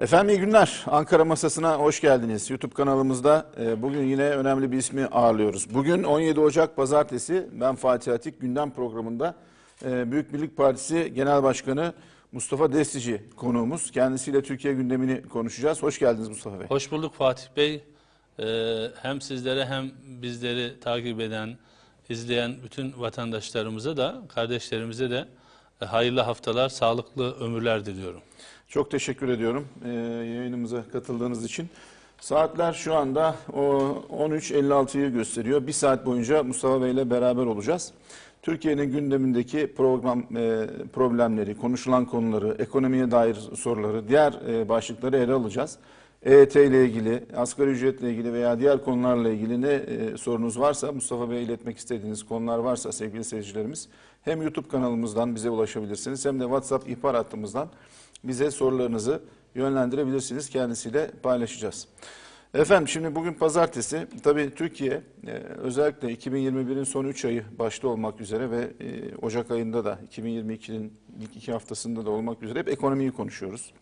Efendim iyi günler. Ankara Masası'na hoş geldiniz. YouTube kanalımızda e, bugün yine önemli bir ismi ağırlıyoruz. Bugün 17 Ocak Pazartesi ben Fatih Atik gündem programında e, Büyük Birlik Partisi Genel Başkanı Mustafa Destici konuğumuz. Kendisiyle Türkiye gündemini konuşacağız. Hoş geldiniz Mustafa Bey. Hoş bulduk Fatih Bey. Ee, hem sizlere hem bizleri takip eden, izleyen bütün vatandaşlarımıza da, kardeşlerimize de e, hayırlı haftalar, sağlıklı ömürler diliyorum. Çok teşekkür ediyorum e, yayınımıza katıldığınız için. Saatler şu anda o 13.56'yı gösteriyor. Bir saat boyunca Mustafa Bey ile beraber olacağız. Türkiye'nin gündemindeki program e, problemleri, konuşulan konuları, ekonomiye dair soruları, diğer e, başlıkları ele alacağız. EYT ile ilgili, asgari ücretle ilgili veya diğer konularla ilgili ne e, sorunuz varsa, Mustafa Bey'e iletmek istediğiniz konular varsa sevgili seyircilerimiz hem YouTube kanalımızdan bize ulaşabilirsiniz hem de WhatsApp ihbar hattımızdan bize sorularınızı yönlendirebilirsiniz. Kendisiyle paylaşacağız. Efendim şimdi bugün pazartesi. Tabii Türkiye e, özellikle 2021'in son 3 ayı başta olmak üzere ve e, Ocak ayında da 2022'nin ilk iki haftasında da olmak üzere hep ekonomiyi konuşuyoruz.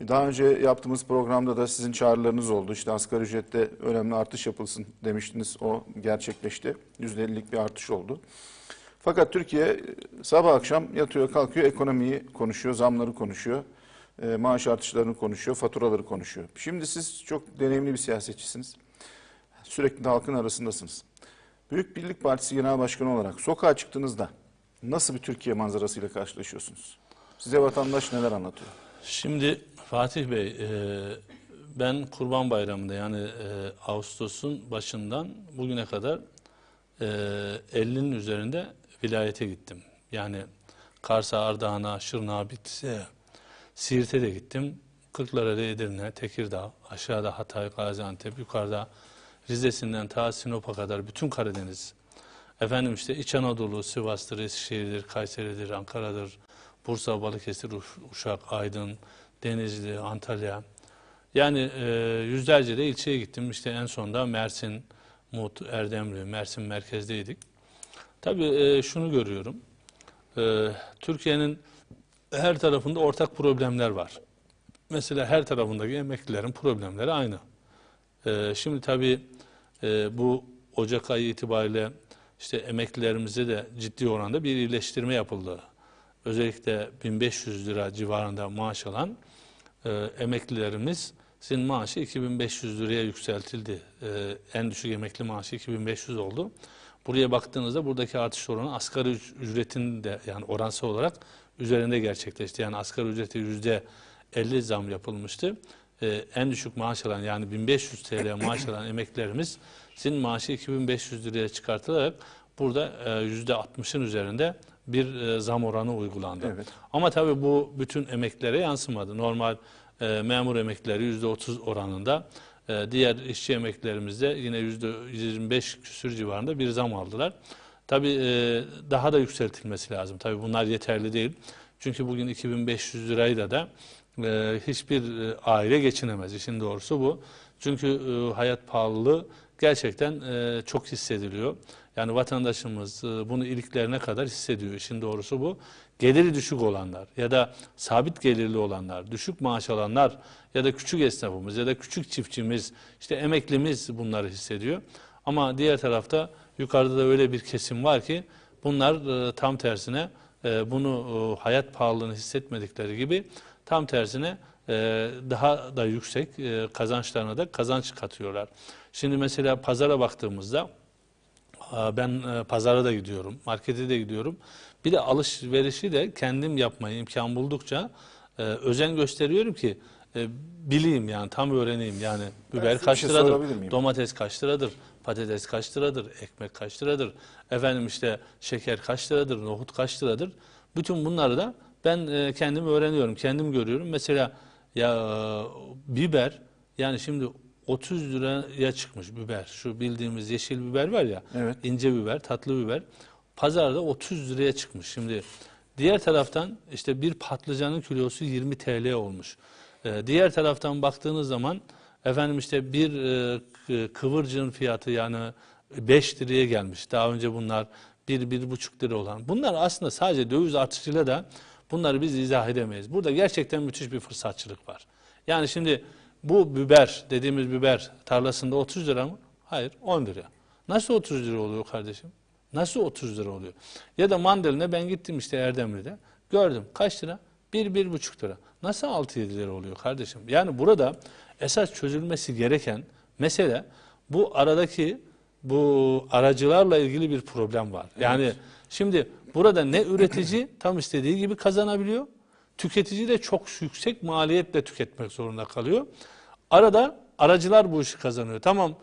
E, Daha önce yaptığımız programda da sizin çağrılarınız oldu. İşte asgari ücrette önemli artış yapılsın demiştiniz. O gerçekleşti. %50'lik bir artış oldu. Fakat Türkiye sabah akşam yatıyor kalkıyor ekonomiyi konuşuyor, zamları konuşuyor, e, maaş artışlarını konuşuyor, faturaları konuşuyor. Şimdi siz çok deneyimli bir siyasetçisiniz. Sürekli halkın arasındasınız. Büyük Birlik Partisi Genel Başkanı olarak sokağa çıktığınızda nasıl bir Türkiye manzarasıyla karşılaşıyorsunuz? Size vatandaş neler anlatıyor? Şimdi Fatih Bey, e, ben Kurban Bayramı'nda yani e, Ağustos'un başından bugüne kadar e, 50'nin üzerinde vilayete gittim. Yani Kars'a, Ardahan'a, Şırnak'a, Bitlis'e, Siirt'e de gittim. Kırklareli, Edirne, Tekirdağ, aşağıda Hatay, Gaziantep, yukarıda Rize'sinden ta Sinop'a kadar bütün Karadeniz. Efendim işte İç Anadolu, Sivas'tır, Eskişehir'dir, Kayseri'dir, Ankara'dır, Bursa, Balıkesir, Uş- Uşak, Aydın, Denizli, Antalya. Yani e, yüzlerce de ilçeye gittim. İşte en sonunda Mersin, Mut, Erdemli, Mersin merkezdeydik. Tabii e, şunu görüyorum. E, Türkiye'nin her tarafında ortak problemler var. Mesela her tarafındaki emeklilerin problemleri aynı. E, şimdi tabii e, bu Ocak ayı itibariyle işte emeklilerimize de ciddi oranda bir iyileştirme yapıldı. Özellikle 1500 lira civarında maaş alan e, emeklilerimizin maaşı 2500 liraya yükseltildi. E, en düşük emekli maaşı 2500 oldu. Buraya baktığınızda buradaki artış oranı asgari üc- ücretin de yani oransal olarak üzerinde gerçekleşti. Yani asgari ücrete yüzde 50 zam yapılmıştı. E, en düşük maaş alan yani 1500 TL maaş alan emeklilerimizin maaşı 2500 liraya çıkartılarak burada e, yüzde 60'ın üzerinde bir e, zam oranı uygulandı. Evet. Ama tabii bu bütün emeklilere yansımadı. Normal e, memur emeklileri yüzde 30 oranında, e, diğer işçi emeklilerimiz de yine yüzde 25 küsür civarında bir zam aldılar. Tabii e, daha da yükseltilmesi lazım. Tabii bunlar yeterli değil. Çünkü bugün 2500 lirayla da e, hiçbir e, aile geçinemez. İşin doğrusu bu. Çünkü e, hayat pahalılığı gerçekten çok hissediliyor. Yani vatandaşımız bunu iliklerine kadar hissediyor. İşin doğrusu bu. Geliri düşük olanlar ya da sabit gelirli olanlar, düşük maaş alanlar ya da küçük esnafımız ya da küçük çiftçimiz, işte emeklimiz bunları hissediyor. Ama diğer tarafta yukarıda da öyle bir kesim var ki bunlar e, tam tersine e, bunu e, hayat pahalılığını hissetmedikleri gibi tam tersine e, daha da yüksek e, kazançlarına da kazanç katıyorlar. Şimdi mesela pazara baktığımızda Ben pazara da gidiyorum, markete de gidiyorum. Bir de alışverişi de kendim yapmayı imkan buldukça özen gösteriyorum ki bileyim yani tam öğreneyim yani biber bir kaç şey liradır, domates kaç liradır, patates kaç liradır, ekmek kaç liradır, efendim işte şeker kaç liradır, nohut kaç liradır. Bütün bunları da ben e, kendim öğreniyorum, kendim görüyorum. Mesela ya e, biber yani şimdi 30 liraya çıkmış biber. Şu bildiğimiz yeşil biber var ya. Evet. ince biber, tatlı biber. Pazarda 30 liraya çıkmış. Şimdi diğer taraftan işte bir patlıcanın kilosu 20 TL olmuş. E, diğer taraftan baktığınız zaman efendim işte bir e, kıvırcığın fiyatı yani 5 liraya gelmiş. Daha önce bunlar 1-1,5 lira olan. Bunlar aslında sadece döviz artışıyla da bunları biz izah edemeyiz. Burada gerçekten müthiş bir fırsatçılık var. Yani şimdi bu biber dediğimiz biber tarlasında 30 lira mı? Hayır 10 lira. Nasıl 30 lira oluyor kardeşim? Nasıl 30 lira oluyor? Ya da mandalina ben gittim işte Erdemli'de gördüm. Kaç lira? 1-1,5 lira. Nasıl 6-7 lira oluyor kardeşim? Yani burada esas çözülmesi gereken mesele bu aradaki bu aracılarla ilgili bir problem var. Yani şimdi burada ne üretici tam istediği gibi kazanabiliyor. Tüketici de çok yüksek maliyetle tüketmek zorunda kalıyor. Arada aracılar bu işi kazanıyor. Tamam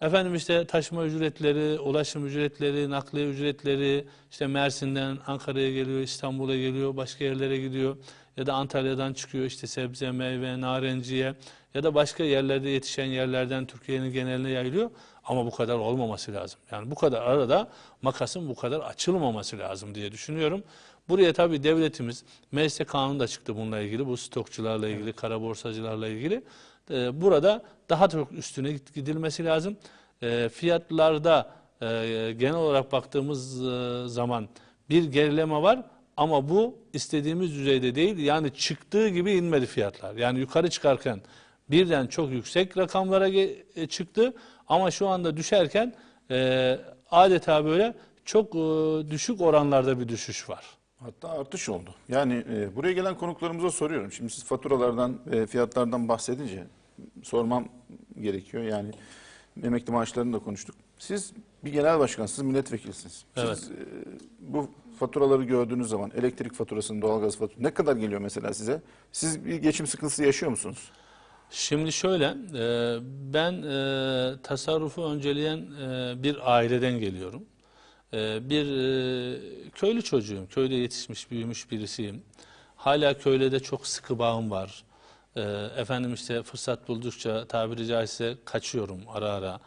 efendim işte taşıma ücretleri, ulaşım ücretleri, nakliye ücretleri işte Mersin'den Ankara'ya geliyor, İstanbul'a geliyor, başka yerlere gidiyor. Ya da Antalya'dan çıkıyor işte sebze, meyve, narenciye ya da başka yerlerde yetişen yerlerden Türkiye'nin geneline yayılıyor. Ama bu kadar olmaması lazım. Yani bu kadar arada makasın bu kadar açılmaması lazım diye düşünüyorum. Buraya tabii devletimiz, mecliste kanun da çıktı bununla ilgili, bu stokçularla ilgili, kara borsacılarla ilgili. Ee, burada daha çok üstüne gidilmesi lazım. Ee, fiyatlarda e, genel olarak baktığımız e, zaman bir gerileme var ama bu istediğimiz düzeyde değil. Yani çıktığı gibi inmedi fiyatlar. Yani yukarı çıkarken birden çok yüksek rakamlara e, çıktı ama şu anda düşerken e, adeta böyle çok e, düşük oranlarda bir düşüş var. Hatta artış oldu. Yani e, buraya gelen konuklarımıza soruyorum. Şimdi siz faturalardan ve fiyatlardan bahsedince sormam gerekiyor. Yani emekli maaşlarını da konuştuk. Siz bir genel başkansınız, milletvekilisiniz. Siz Evet. e, bu faturaları gördüğünüz zaman elektrik faturasını, doğalgaz faturası ne kadar geliyor mesela size? Siz bir geçim sıkıntısı yaşıyor musunuz? Şimdi şöyle, e, ben e, tasarrufu önceleyen e, bir aileden geliyorum. Bir köylü çocuğum, köyde yetişmiş, büyümüş birisiyim. Hala köyle de çok sıkı bağım var. Efendim işte fırsat buldukça tabiri caizse kaçıyorum ara ara.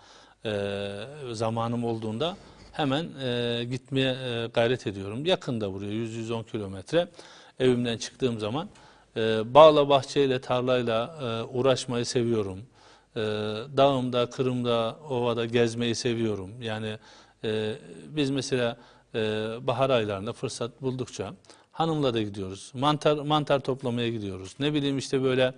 Zamanım olduğunda hemen e, gitmeye e, gayret ediyorum. Yakında buraya 100-110 kilometre evimden çıktığım zaman. E, bağla bahçeyle, tarlayla e, uğraşmayı seviyorum. E, dağımda, kırımda, ovada gezmeyi seviyorum. Yani e, biz mesela e, bahar aylarında fırsat buldukça hanımla da gidiyoruz. Mantar mantar toplamaya gidiyoruz. Ne bileyim işte böyle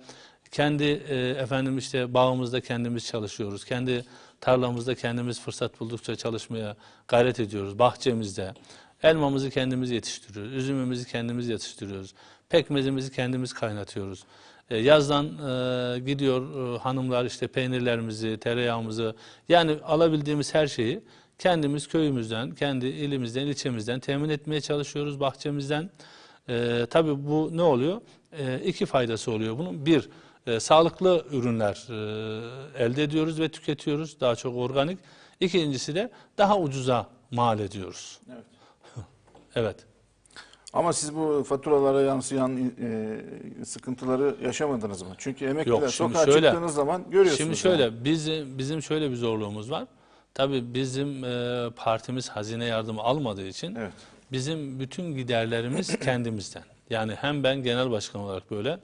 kendi e, efendim işte bağımızda kendimiz çalışıyoruz. Kendi tarlamızda kendimiz fırsat buldukça çalışmaya gayret ediyoruz. Bahçemizde elmamızı kendimiz yetiştiriyoruz. Üzümümüzü kendimiz yetiştiriyoruz. Pekmezimizi kendimiz kaynatıyoruz. E, yazdan e, gidiyor e, hanımlar işte peynirlerimizi, tereyağımızı yani alabildiğimiz her şeyi kendimiz köyümüzden, kendi ilimizden, ilçemizden temin etmeye çalışıyoruz bahçemizden. E, tabii bu ne oluyor? E, iki faydası oluyor bunun. Bir, e, sağlıklı ürünler e, elde ediyoruz ve tüketiyoruz. Daha çok organik. İkincisi de daha ucuza mal ediyoruz. Evet. Evet. Ama siz bu faturalara yansıyan e, sıkıntıları yaşamadınız mı? Çünkü emekliler Yok, sokağa şöyle. çıktığınız zaman görüyorsunuz. Şimdi yani. şöyle bizim bizim şöyle bir zorluğumuz var. Tabii bizim e, partimiz hazine yardımı almadığı için Evet. bizim bütün giderlerimiz kendimizden. Yani hem ben genel başkan olarak böyle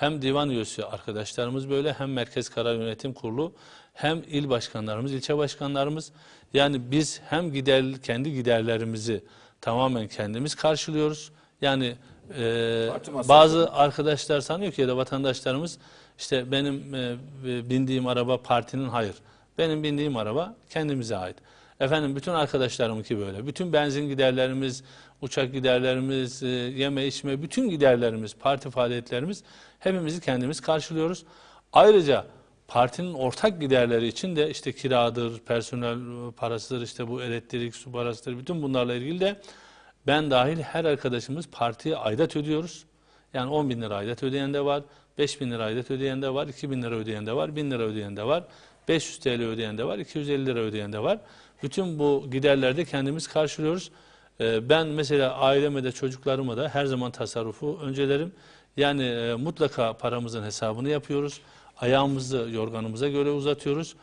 hem divan üyesi arkadaşlarımız böyle hem Merkez Karar Yönetim Kurulu hem il başkanlarımız, ilçe başkanlarımız yani biz hem gider kendi giderlerimizi tamamen kendimiz karşılıyoruz. Yani e, bazı arkadaşlar sanıyor ki ya da vatandaşlarımız işte benim e, bindiğim araba partinin hayır. Benim bindiğim araba kendimize ait. Efendim bütün arkadaşlarımınki böyle. Bütün benzin giderlerimiz, uçak giderlerimiz, e, yeme içme, bütün giderlerimiz, parti faaliyetlerimiz hepimizi kendimiz karşılıyoruz. Ayrıca partinin ortak giderleri için de işte kiradır, personel parasıdır, işte bu elektrik, su parasıdır, bütün bunlarla ilgili de ben dahil her arkadaşımız partiye aidat ödüyoruz. Yani 10 bin lira aidat ödeyen de var, 5 bin lira aidat ödeyen de var, 2 bin lira ödeyen de var, 1000 lira ödeyen de var, 500 TL ödeyen de var, 250 lira ödeyen de var. Bütün bu giderlerde kendimiz karşılıyoruz. Ee, Ben mesela aileme de çocuklarıma da her zaman tasarrufu öncelerim. Yani e, mutlaka paramızın hesabını yapıyoruz. Ayağımızı yorganımıza göre uzatıyoruz.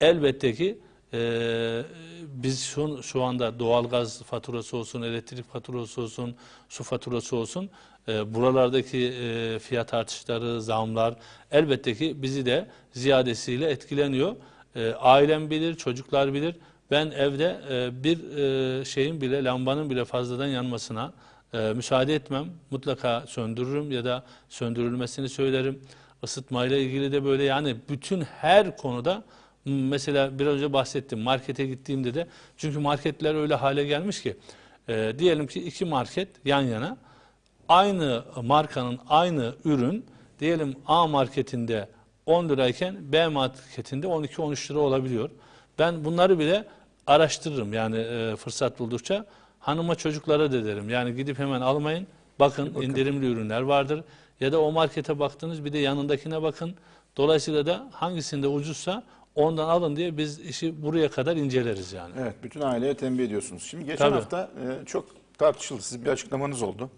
Elbette ki Ee, biz şu, şu anda doğalgaz faturası olsun, elektrik faturası olsun, su faturası olsun, e, buralardaki e, fiyat artışları, zamlar elbette ki bizi de ziyadesiyle etkileniyor. E, ailem bilir, çocuklar bilir. Ben evde e, bir e, şeyin bile, lambanın bile fazladan yanmasına e, müsaade etmem. Mutlaka söndürürüm ya da söndürülmesini söylerim. Isıtmayla ilgili de böyle yani bütün her konuda mesela biraz önce bahsettim markete gittiğimde de çünkü marketler öyle hale gelmiş ki e, diyelim ki iki market yan yana aynı markanın aynı ürün diyelim A marketinde 10 lirayken B marketinde 12-13 lira olabiliyor. Ben bunları bile araştırırım yani e, fırsat buldukça. Hanıma çocuklara da derim yani gidip hemen almayın. Bakın, indirimli ürünler vardır. Ya da o markete baktınız bir de yanındakine bakın. Dolayısıyla da hangisinde ucuzsa ondan alın diye biz işi buraya kadar inceleriz yani. Evet, bütün aileye tembih ediyorsunuz. Şimdi geçen Tabii. hafta e, çok tartışıldı. Sizin bir açıklamanız oldu.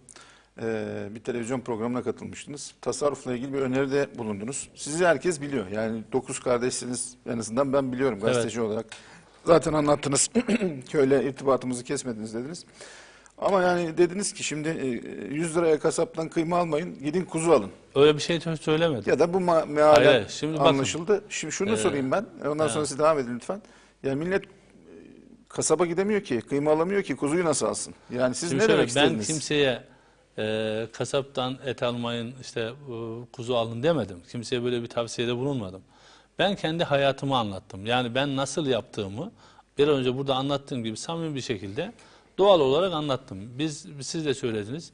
E, bir televizyon programına katılmıştınız. Tasarrufla ilgili bir öneride bulundunuz. Sizi herkes biliyor. Yani dokuz kardeşsiniz en azından ben biliyorum gazeteci olarak. Zaten anlattınız. Köyle irtibatımızı kesmediniz dediniz. Ama yani dediniz ki şimdi e, 100 liraya kasaptan kıyma almayın, gidin kuzu alın. Öyle bir şey söylemedim. Ya da bu mealen. Şimdi bakın. anlaşıldı. Şimdi şunu Ee, sorayım ben. Ondan sonra siz devam edin lütfen. Ya millet e, kasaba gidemiyor ki, kıyma alamıyor ki, kuzuyu nasıl alsın? Yani siz Şimdi ne şöyle, demek ben istediniz? kimseye e, kasaptan et almayın işte e, kuzu alın demedim. Kimseye böyle bir tavsiyede bulunmadım. Ben kendi hayatımı anlattım. Yani ben nasıl yaptığımı bir önce burada anlattığım gibi samimi bir şekilde doğal olarak anlattım. Biz siz de söylediniz.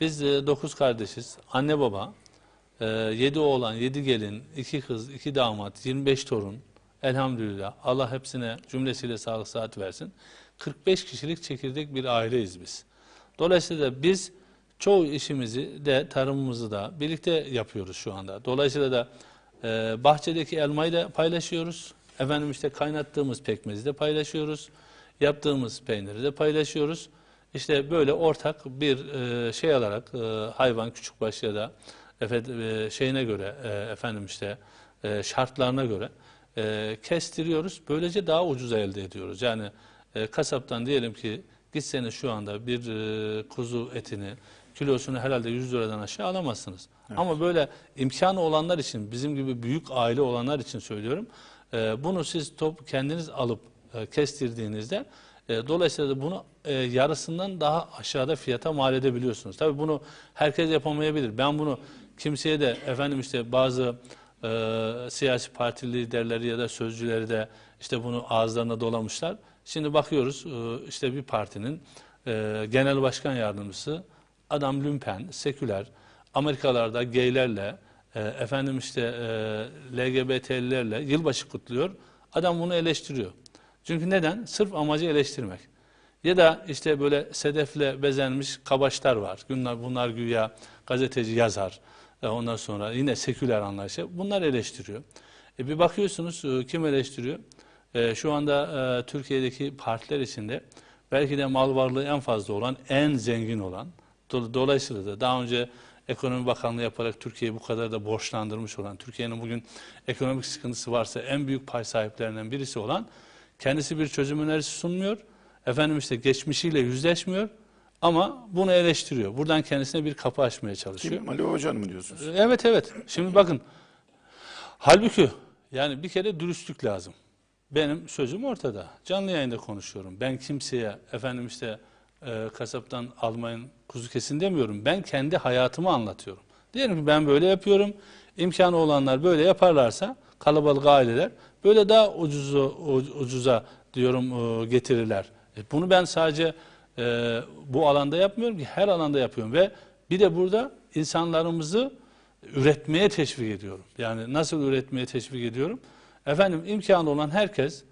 Biz e, dokuz kardeşiz. Anne baba, e, yedi oğlan, yedi gelin, iki kız, iki damat, 25 torun. Elhamdülillah. Allah hepsine cümlesiyle sağlık saat versin. 45 kişilik çekirdek bir aileyiz biz. Dolayısıyla biz çoğu işimizi de tarımımızı da birlikte yapıyoruz şu anda. Dolayısıyla da e, bahçedeki elmayı da paylaşıyoruz. Efendim işte kaynattığımız pekmezi de paylaşıyoruz. Yaptığımız peyniri de paylaşıyoruz. İşte böyle ortak bir e, şey alarak e, hayvan küçükbaş ya da efendim, e, şeyine göre e, efendim işte şartlarına göre kestiriyoruz. Böylece daha ucuza elde ediyoruz. Yani kasaptan diyelim ki gitseniz şu anda bir kuzu etini kilosunu herhalde 100 liradan aşağı alamazsınız. Ama böyle imkanı olanlar için bizim gibi büyük aile olanlar için söylüyorum. E, bunu siz top kendiniz alıp e, kestirdiğinizde e, dolayısıyla da bunu e, yarısından daha aşağıda fiyata mal edebiliyorsunuz. Tabii bunu herkes yapamayabilir. Ben bunu kimseye de efendim işte bazı e, siyasi parti liderleri ya da sözcüleri de işte bunu ağızlarına dolamışlar. Şimdi bakıyoruz e, işte bir partinin e, genel başkan yardımcısı adam lümpen, seküler, Amerikalarda geylerle, e, efendim işte e, LGBT'lilerle yılbaşı kutluyor. Adam bunu eleştiriyor. Çünkü neden? Sırf amacı eleştirmek. Ya da işte böyle sedefle bezenmiş kabaçlar var. Bunlar, bunlar güya gazeteci yazar. E, ondan sonra yine seküler anlayışı. Bunlar eleştiriyor. E bir bakıyorsunuz e, kim eleştiriyor? E, şu anda e, Türkiye'deki partiler içinde belki de mal varlığı en fazla olan, en zengin olan. Do- Dolayısıyla da daha önce Ekonomi Bakanlığı yaparak Türkiye'yi bu kadar da borçlandırmış olan, Türkiye'nin bugün ekonomik sıkıntısı varsa en büyük pay sahiplerinden birisi olan, kendisi bir çözüm önerisi sunmuyor. Efendim işte geçmişiyle yüzleşmiyor ama bunu eleştiriyor. Buradan kendisine bir kapı açmaya çalışıyor. Kim? Ali Hocan mı diyorsunuz? Evet evet. Şimdi bakın. Halbuki yani bir kere dürüstlük lazım. Benim sözüm ortada. Canlı yayında konuşuyorum. Ben kimseye efendim işte e, kasaptan almayın kuzu kesin demiyorum. Ben kendi hayatımı anlatıyorum. Diyelim ki ben böyle yapıyorum. İmkanı olanlar böyle yaparlarsa kalabalık aileler böyle daha ucuzu, ucuza diyorum e, getirirler. E, bunu ben sadece e, bu alanda yapmıyorum ki her alanda yapıyorum ve bir de burada insanlarımızı üretmeye teşvik ediyorum. Yani nasıl üretmeye teşvik ediyorum? Efendim imkanı olan herkes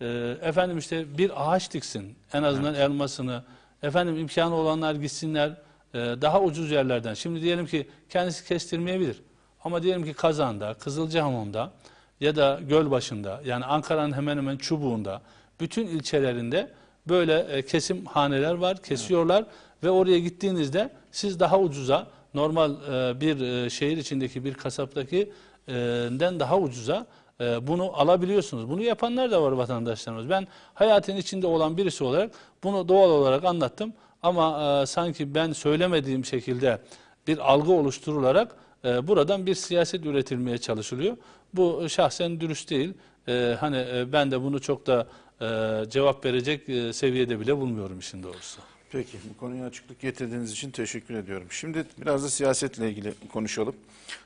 e, efendim işte bir ağaç diksin. En azından elmasını. Efendim imkanı olanlar gitsinler e, daha ucuz yerlerden. Şimdi diyelim ki kendisi kestirmeyebilir. Ama diyelim ki Kazan'da, Kızılcahamam'da ya da Gölbaşı'nda yani Ankara'nın hemen hemen çubuğunda bütün ilçelerinde böyle e, kesim haneler var, kesiyorlar ve oraya gittiğinizde siz daha ucuza normal e, bir e, şehir içindeki bir kasaptaki e, daha ucuza e, bunu alabiliyorsunuz. Bunu yapanlar da var vatandaşlarımız. Ben hayatın içinde olan birisi olarak bunu doğal olarak anlattım. Ama e, sanki ben söylemediğim şekilde bir algı oluşturularak e, buradan bir siyaset üretilmeye çalışılıyor. Bu şahsen dürüst değil. E, hani ben de bunu çok da cevap verecek seviyede bile bulmuyorum işin doğrusu. Peki bu konuya açıklık getirdiğiniz için teşekkür ediyorum. Şimdi biraz da siyasetle ilgili konuşalım.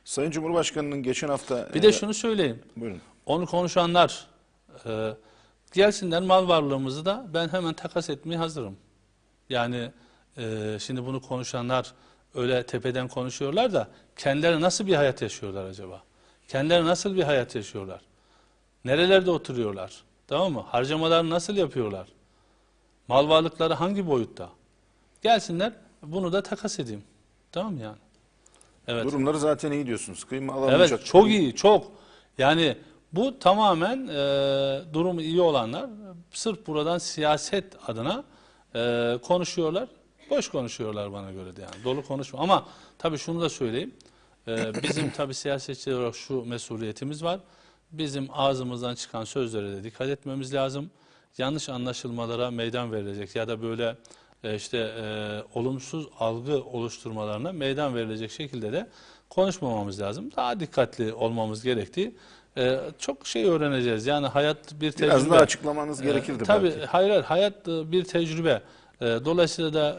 Sayın Cumhurbaşkanı'nın geçen hafta... Bir e, de şunu söyleyeyim. Buyurun. Onu konuşanlar e, gelsinler mal varlığımızı da ben hemen takas etmeye hazırım. Yani e, şimdi bunu konuşanlar öyle tepeden konuşuyorlar da kendileri nasıl bir hayat yaşıyorlar acaba? Kendileri nasıl bir hayat yaşıyorlar? Nerelerde oturuyorlar? Tamam mı? Harcamaları nasıl yapıyorlar? Mal varlıkları hangi boyutta? Gelsinler bunu da takas edeyim. Tamam mı yani? Evet. Durumları zaten iyi diyorsunuz. Kıyma alamayacak. Evet çok iyi çok. Yani bu tamamen e, durumu iyi olanlar sırf buradan siyaset adına e, konuşuyorlar. Boş konuşuyorlar bana göre de yani. Dolu konuşma. Ama tabii şunu da söyleyeyim. E, bizim tabii siyasetçiler olarak şu mesuliyetimiz var. Bizim ağzımızdan çıkan sözlere de dikkat etmemiz lazım. Yanlış anlaşılmalara meydan verilecek ya da böyle işte e, olumsuz algı oluşturmalarına meydan verilecek şekilde de konuşmamamız lazım. Daha dikkatli olmamız gerektiği e, çok şey öğreneceğiz. Yani hayat bir tecrübe. Biraz daha açıklamanız Ee, gerekirdi Tabii belki. hayır, hayır hayat e, bir tecrübe. Ee, Dolayısıyla da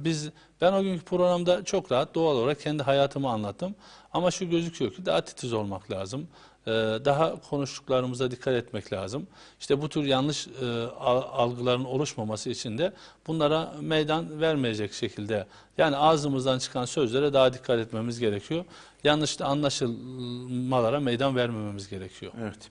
e, biz ben o günkü programda çok rahat doğal olarak kendi hayatımı anlattım. Ama şu gözüküyor ki daha titiz olmak lazım. Ee, Daha konuştuklarımıza dikkat etmek lazım. İşte bu tür yanlış e, al- algıların oluşmaması için de bunlara meydan vermeyecek şekilde yani ağzımızdan çıkan sözlere daha dikkat etmemiz gerekiyor. Yanlış anlaşılmalara meydan vermememiz gerekiyor. Evet.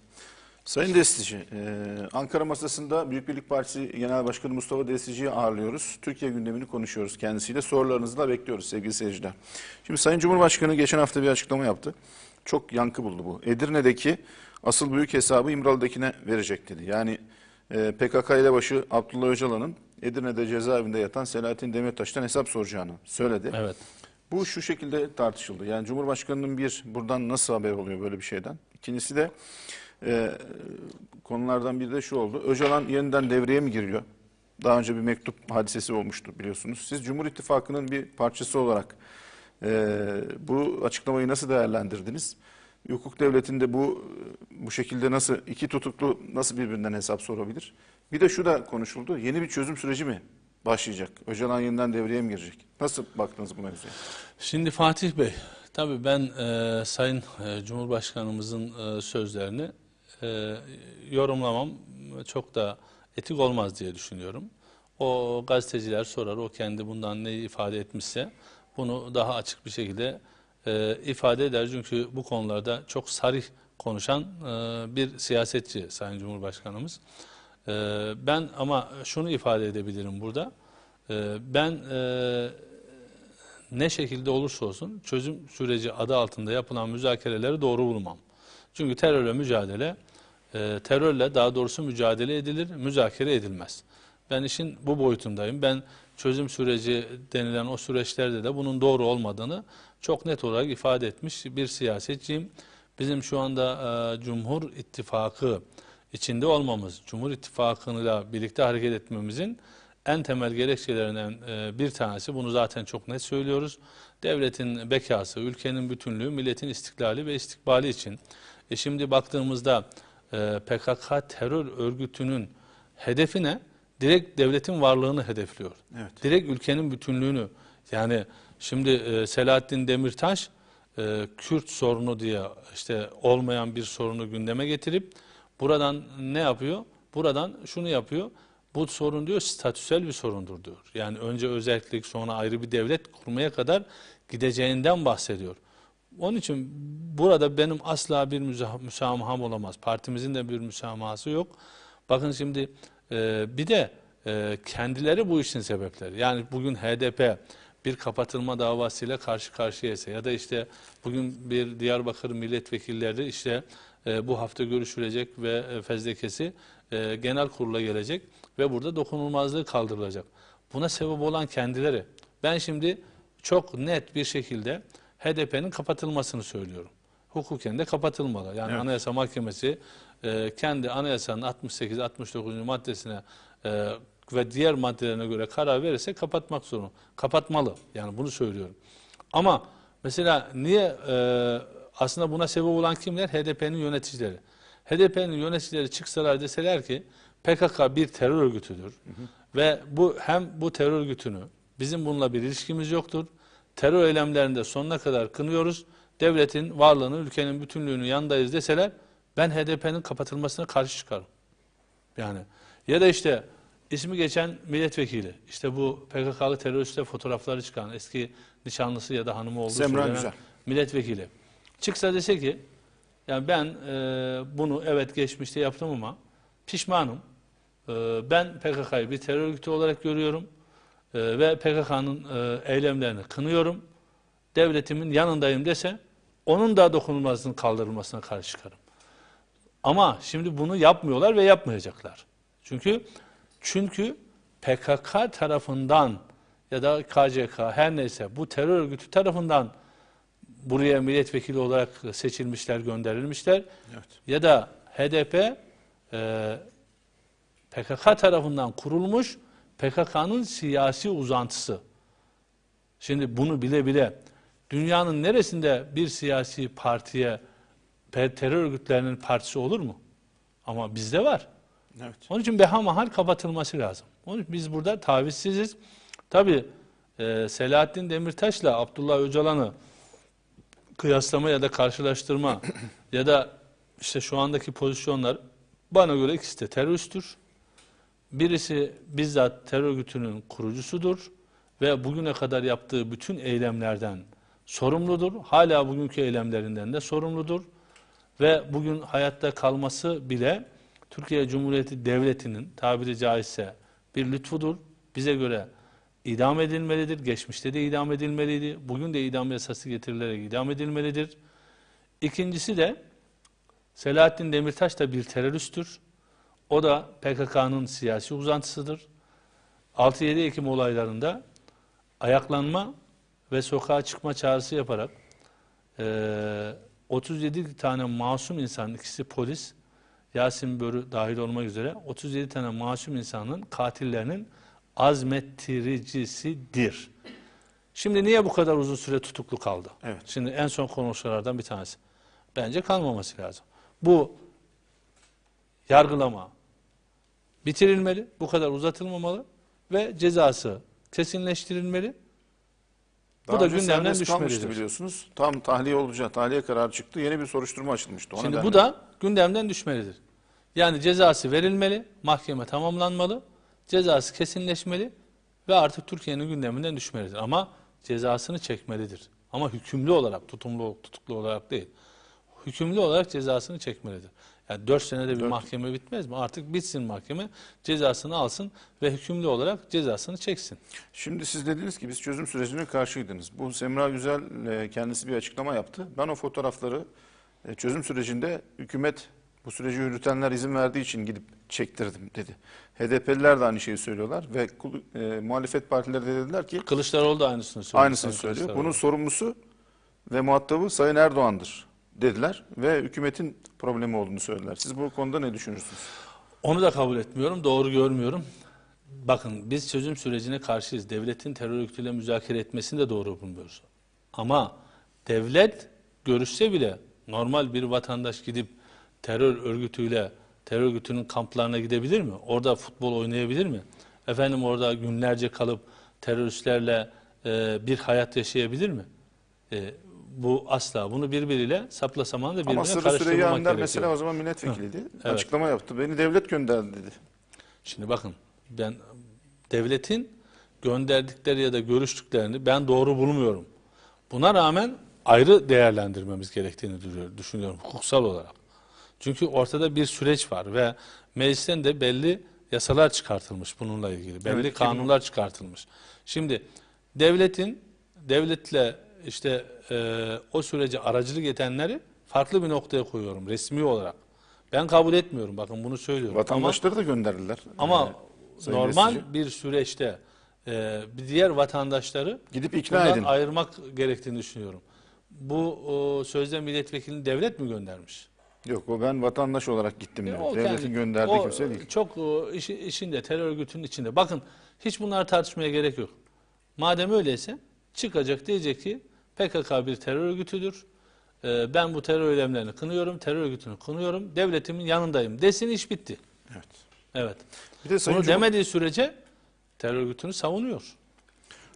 Sayın Destici, e, Ankara masasında Büyük Birlik Partisi Genel Başkanı Mustafa Destici'yi ağırlıyoruz. Türkiye gündemini konuşuyoruz kendisiyle. Sorularınızı da bekliyoruz sevgili seyirciler. Şimdi Sayın Cumhurbaşkanı geçen hafta bir açıklama yaptı. Çok yankı buldu bu. Edirne'deki asıl büyük hesabı İmralı'dakine verecek dedi. Yani e, PKK elebaşı Abdullah Öcalan'ın Edirne'de cezaevinde yatan Selahattin Demirtaş'tan hesap soracağını söyledi. Evet. Bu şu şekilde tartışıldı. Yani Cumhurbaşkanı'nın bir buradan nasıl haber oluyor böyle bir şeyden? İkincisi de e, konulardan biri de şu oldu. Öcalan yeniden devreye mi giriyor? Daha önce bir mektup hadisesi olmuştu biliyorsunuz. Siz Cumhur İttifakı'nın bir parçası olarak e, bu açıklamayı nasıl değerlendirdiniz? Hukuk devletinde bu bu şekilde nasıl iki tutuklu nasıl birbirinden hesap sorabilir? Bir de şu da konuşuldu. Yeni bir çözüm süreci mi başlayacak? Öcalan yeniden devreye mi girecek? Nasıl baktınız bu mevzuya? Şimdi Fatih Bey, tabii ben e, Sayın e, Cumhurbaşkanımızın e, sözlerini e, yorumlamam çok da etik olmaz diye düşünüyorum. O gazeteciler sorar, o kendi bundan neyi ifade etmişse bunu daha açık bir şekilde e, ifade eder. Çünkü bu konularda çok sarih konuşan e, bir siyasetçi Sayın Cumhurbaşkanımız. E, ben ama şunu ifade edebilirim burada. E, ben e, ne şekilde olursa olsun çözüm süreci adı altında yapılan müzakereleri doğru bulmam. Çünkü terörle mücadele, e, terörle daha doğrusu mücadele edilir, müzakere edilmez. Ben işin bu boyutundayım. Ben çözüm süreci denilen o süreçlerde de bunun doğru olmadığını çok net olarak ifade etmiş bir siyasetçiyim. Bizim şu anda e, Cumhur İttifakı içinde olmamız, Cumhur İttifakı'yla birlikte hareket etmemizin en temel gerekçelerinden e, bir tanesi, bunu zaten çok net söylüyoruz. Devletin bekası, ülkenin bütünlüğü, milletin istiklali ve istikbali için. E şimdi baktığımızda e, PKK terör örgütünün hedefi ne? Direkt devletin varlığını hedefliyor. Evet. Direkt ülkenin bütünlüğünü. Yani şimdi e, Selahattin Demirtaş e, Kürt sorunu diye işte olmayan bir sorunu gündeme getirip buradan ne yapıyor? Buradan şunu yapıyor. Bu sorun diyor statüsel bir sorundur diyor. Yani önce özellik sonra ayrı bir devlet kurmaya kadar gideceğinden bahsediyor. Onun için burada benim asla bir müsamaham olamaz. Partimizin de bir müsamahası yok. Bakın şimdi e, bir de e, kendileri bu işin sebepleri. Yani bugün HDP bir kapatılma davasıyla karşı karşıyaysa ya da işte bugün bir Diyarbakır milletvekilleri işte e, bu hafta görüşülecek ve e, fezlekesi e, genel kurula gelecek ve burada dokunulmazlığı kaldırılacak. Buna sebep olan kendileri. Ben şimdi çok net bir şekilde HDP'nin kapatılmasını söylüyorum. hukuken de kapatılmalı. Yani Evet. Anayasa Mahkemesi e, kendi anayasanın 68-69. maddesine e, ve diğer maddelerine göre karar verirse kapatmak zorunda. Kapatmalı. Yani bunu söylüyorum. Ama mesela niye e, aslında buna sebep olan kimler? HDP'nin yöneticileri. HDP'nin yöneticileri çıksalar deseler ki PKK bir terör örgütüdür. Ve bu hem bu terör örgütünü bizim bununla bir ilişkimiz yoktur. Terör eylemlerinde sonuna kadar kınıyoruz. Devletin varlığını, ülkenin bütünlüğünü yanındayız deseler ben HDP'nin kapatılmasına karşı çıkarım. Yani ya da işte ismi geçen milletvekili, işte bu PKK'lı teröristle fotoğrafları çıkan eski nişanlısı ya da hanımı olduğu Semra Güzel. milletvekili çıksa dese ki yani ben e, bunu evet geçmişte yaptım ama pişmanım. E, ben PKK'yı bir terör örgütü olarak görüyorum e, ve PKK'nın e, eylemlerini kınıyorum. Devletimin yanındayım dese onun da dokunulmazlığının kaldırılmasına karşı çıkarım. Ama şimdi bunu yapmıyorlar ve yapmayacaklar. Çünkü çünkü PKK tarafından ya da KCK her neyse bu terör örgütü tarafından buraya milletvekili olarak seçilmişler, gönderilmişler. Evet. Ya da HDP e, PKK tarafından kurulmuş PKK'nın siyasi uzantısı. Şimdi bunu bile bile dünyanın neresinde bir siyasi partiye terör örgütlerinin partisi olur mu? Ama bizde var. Evet. Onun için behamahal kapatılması lazım. Onun için biz burada tavizsiziz. Tabi e, Selahattin Demirtaş'la Abdullah Öcalan'ı kıyaslama ya da karşılaştırma ya da işte şu andaki pozisyonlar bana göre ikisi de teröristtür. Birisi bizzat terör örgütünün kurucusudur ve bugüne kadar yaptığı bütün eylemlerden sorumludur. Hala bugünkü eylemlerinden de sorumludur. Ve bugün hayatta kalması bile Türkiye Cumhuriyeti Devleti'nin tabiri caizse bir lütfudur. Bize göre idam edilmelidir. Geçmişte de idam edilmeliydi. Bugün de idam yasası getirilerek idam edilmelidir. İkincisi de Selahattin Demirtaş da bir teröristtir. O da PKK'nın siyasi uzantısıdır. 6-7 Ekim olaylarında ayaklanma ve sokağa çıkma çağrısı yaparak eee 37 tane masum insan, ikisi polis, Yasin Börü dahil olmak üzere 37 tane masum insanın katillerinin azmettiricisidir. Şimdi niye bu kadar uzun süre tutuklu kaldı? Evet. Şimdi en son konuşmalardan bir tanesi. Bence kalmaması lazım. Bu yargılama bitirilmeli, bu kadar uzatılmamalı ve cezası kesinleştirilmeli. Daha da gündemden düşmelidir. biliyorsunuz. Tam tahliye olacak, tahliye kararı çıktı. Yeni bir soruşturma açılmıştı. Şimdi bu da gündemden düşmelidir. Yani cezası verilmeli, mahkeme tamamlanmalı, cezası kesinleşmeli ve artık Türkiye'nin gündeminden düşmelidir. Ama cezasını çekmelidir. Ama hükümlü olarak, tutumlu, tutuklu olarak değil. Hükümlü olarak cezasını çekmelidir. Yani 4 senede bir mahkeme bitmez mi? Artık bitsin mahkeme, cezasını alsın ve hükümlü olarak cezasını çeksin. Şimdi siz dediniz ki biz çözüm sürecine karşıydınız. Bu Semra Güzel e, kendisi bir açıklama yaptı. Ben o fotoğrafları e, çözüm sürecinde hükümet bu süreci yürütenler izin verdiği için gidip çektirdim dedi. HDP'liler de aynı şeyi söylüyorlar ve e, muhalefet partileri de dediler ki Kılıçdaroğlu da aynısını söylüyor. aynısını söylüyor. Bunun sorumlusu ve muhatabı Sayın Erdoğan'dır dediler ve hükümetin problemi olduğunu söylediler. Siz bu konuda ne düşünürsünüz? Onu da kabul etmiyorum, doğru görmüyorum. Bakın biz çözüm sürecine karşıyız. Devletin terör örgütüyle müzakere etmesini de doğru bulmuyoruz. Ama devlet görüşse bile normal bir vatandaş gidip terör örgütüyle, terör örgütünün kamplarına gidebilir mi? Orada futbol oynayabilir mi? Efendim orada günlerce kalıp teröristlerle e, bir hayat yaşayabilir mi? E, bu asla. Bunu birbiriyle sapla samanla birbirine Ama Sırrı karıştırmamak Süreyya gerekiyor. Önder mesela o zaman milletvekiliydi. evet. Açıklama yaptı. Beni devlet gönderdi dedi. Şimdi bakın ben devletin gönderdikleri ya da görüştüklerini ben doğru bulmuyorum. Buna rağmen ayrı değerlendirmemiz gerektiğini düşünüyorum hukuksal olarak. Çünkü ortada bir süreç var ve meclisten de belli yasalar çıkartılmış bununla ilgili. Belli Evet, kanunlar çıkartılmış. Şimdi devletin devletle işte e, o sürece aracılık edenleri farklı bir noktaya koyuyorum resmi olarak. Ben kabul etmiyorum bakın bunu söylüyorum. Ama- Vatandaşları da gönderdiler. ama Sayın normal Besiciğim. bir süreçte e, diğer vatandaşları Gidip ikna edin. ayırmak gerektiğini düşünüyorum. bu o, sözde milletvekilini devlet mi göndermiş? Yok o ben vatandaş olarak gittim. E, O Devletin kendi- gönderdiği o, kimse değil. Çok o, işi, işinde, terör örgütünün içinde. Bakın hiç bunları tartışmaya gerek yok. Madem öyleyse çıkacak diyecek ki PKK bir terör örgütüdür. Ee, ben bu terör eylemlerini kınıyorum, terör örgütünü kınıyorum, devletimin yanındayım desin iş bitti. Evet. Evet. Bir de Sayın, Bunu Cumhur- demediği sürece terör örgütünü savunuyor.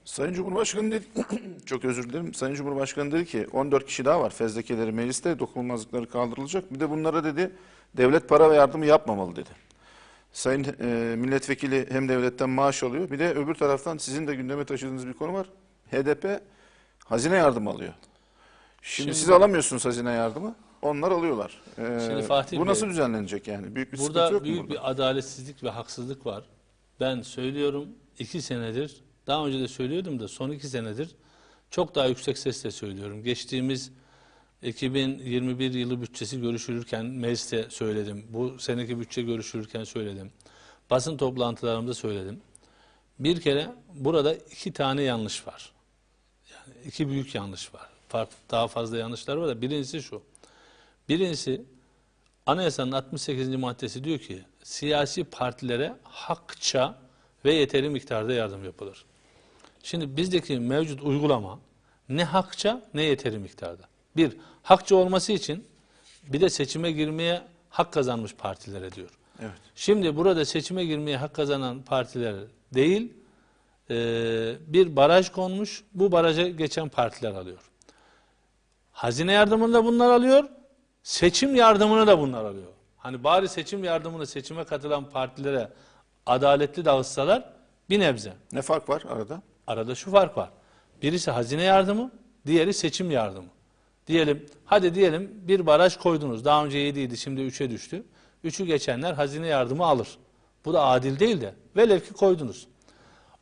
Sayın Cumhurbaşkanı dedi, çok özür dilerim. Sayın Cumhurbaşkanı dedi ki 14 kişi daha var fezlekeleri mecliste dokunulmazlıkları kaldırılacak. Bir de bunlara dedi devlet para ve yardımı yapmamalı dedi. Sayın e, milletvekili hem devletten maaş alıyor bir de öbür taraftan sizin de gündeme taşıdığınız bir konu var. HDP hazine yardımı alıyor. Şimdi, Şimdi- siz alamıyorsunuz hazine yardımı. Onlar alıyorlar. Ee, Şimdi Fatih bu Bey, nasıl düzenlenecek yani? Büyük bir Burada yok mu büyük burada? bir adaletsizlik ve haksızlık var. Ben söylüyorum iki senedir, daha önce de söylüyordum da son iki senedir çok daha yüksek sesle söylüyorum. Geçtiğimiz 2021 yılı bütçesi görüşülürken mecliste söyledim. Bu seneki bütçe görüşülürken söyledim. Basın toplantılarımda söyledim. Bir kere burada iki tane yanlış var. İki büyük yanlış var. Fark, daha fazla yanlışlar var da birincisi şu. Birincisi Anayasanın 68. maddesi diyor ki siyasi partilere hakça ve yeteri miktarda yardım yapılır. Şimdi bizdeki mevcut uygulama ne hakça ne yeteri miktarda. Bir, hakça olması için bir de seçime girmeye hak kazanmış partilere diyor. Evet. Şimdi burada seçime girmeye hak kazanan partiler değil, e, bir baraj konmuş, bu baraja geçen partiler alıyor. Hazine yardımını da bunlar alıyor, seçim yardımını da bunlar alıyor. Hani bari seçim yardımını seçime katılan partilere adaletli dağıtsalar bir nebze. Ne fark var arada? Arada şu fark var. Birisi hazine yardımı, diğeri seçim yardımı. Diyelim, hadi diyelim bir baraj koydunuz. Daha önce 7 idi, şimdi 3'e düştü. 3'ü geçenler hazine yardımı alır. Bu da adil değil de. Velev ki koydunuz.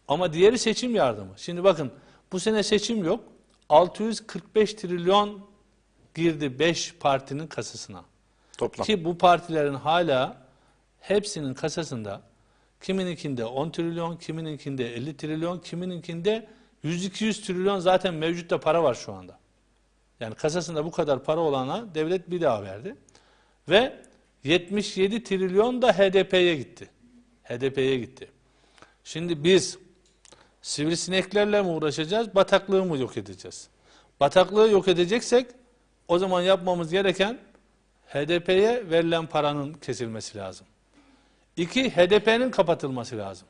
Ama diğeri seçim yardımı. Şimdi bakın bu sene seçim yok. 645 trilyon girdi 5 partinin kasasına. Toplam. Ki bu partilerin hala hepsinin kasasında kimininkinde 10 trilyon, kimininkinde 50 trilyon, kimininkinde 100-200 trilyon zaten mevcutta para var şu anda. Yani kasasında bu kadar para olana devlet bir daha verdi. Ve 77 trilyon da HDP'ye gitti. HDP'ye gitti. Şimdi biz sivrisineklerle mi uğraşacağız, bataklığı mı yok edeceğiz? Bataklığı yok edeceksek o zaman yapmamız gereken HDP'ye verilen paranın kesilmesi lazım. İki, HDP'nin kapatılması lazım.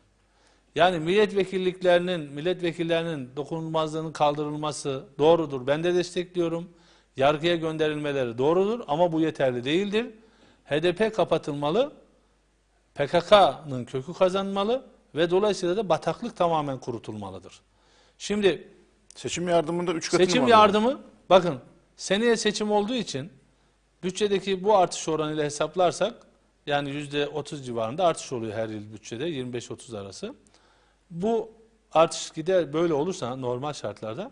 Yani milletvekilliklerinin, milletvekillerinin dokunulmazlığının kaldırılması doğrudur. Ben de destekliyorum. Yargıya gönderilmeleri doğrudur ama bu yeterli değildir. HDP kapatılmalı, PKK'nın kökü kazanmalı ve dolayısıyla da bataklık tamamen kurutulmalıdır. Şimdi Seçim yardımında 3 katını Seçim mı yardımı bakın seneye seçim olduğu için bütçedeki bu artış oranıyla hesaplarsak yani yüzde 30 civarında artış oluyor her yıl bütçede 25-30 arası. Bu artış gider böyle olursa normal şartlarda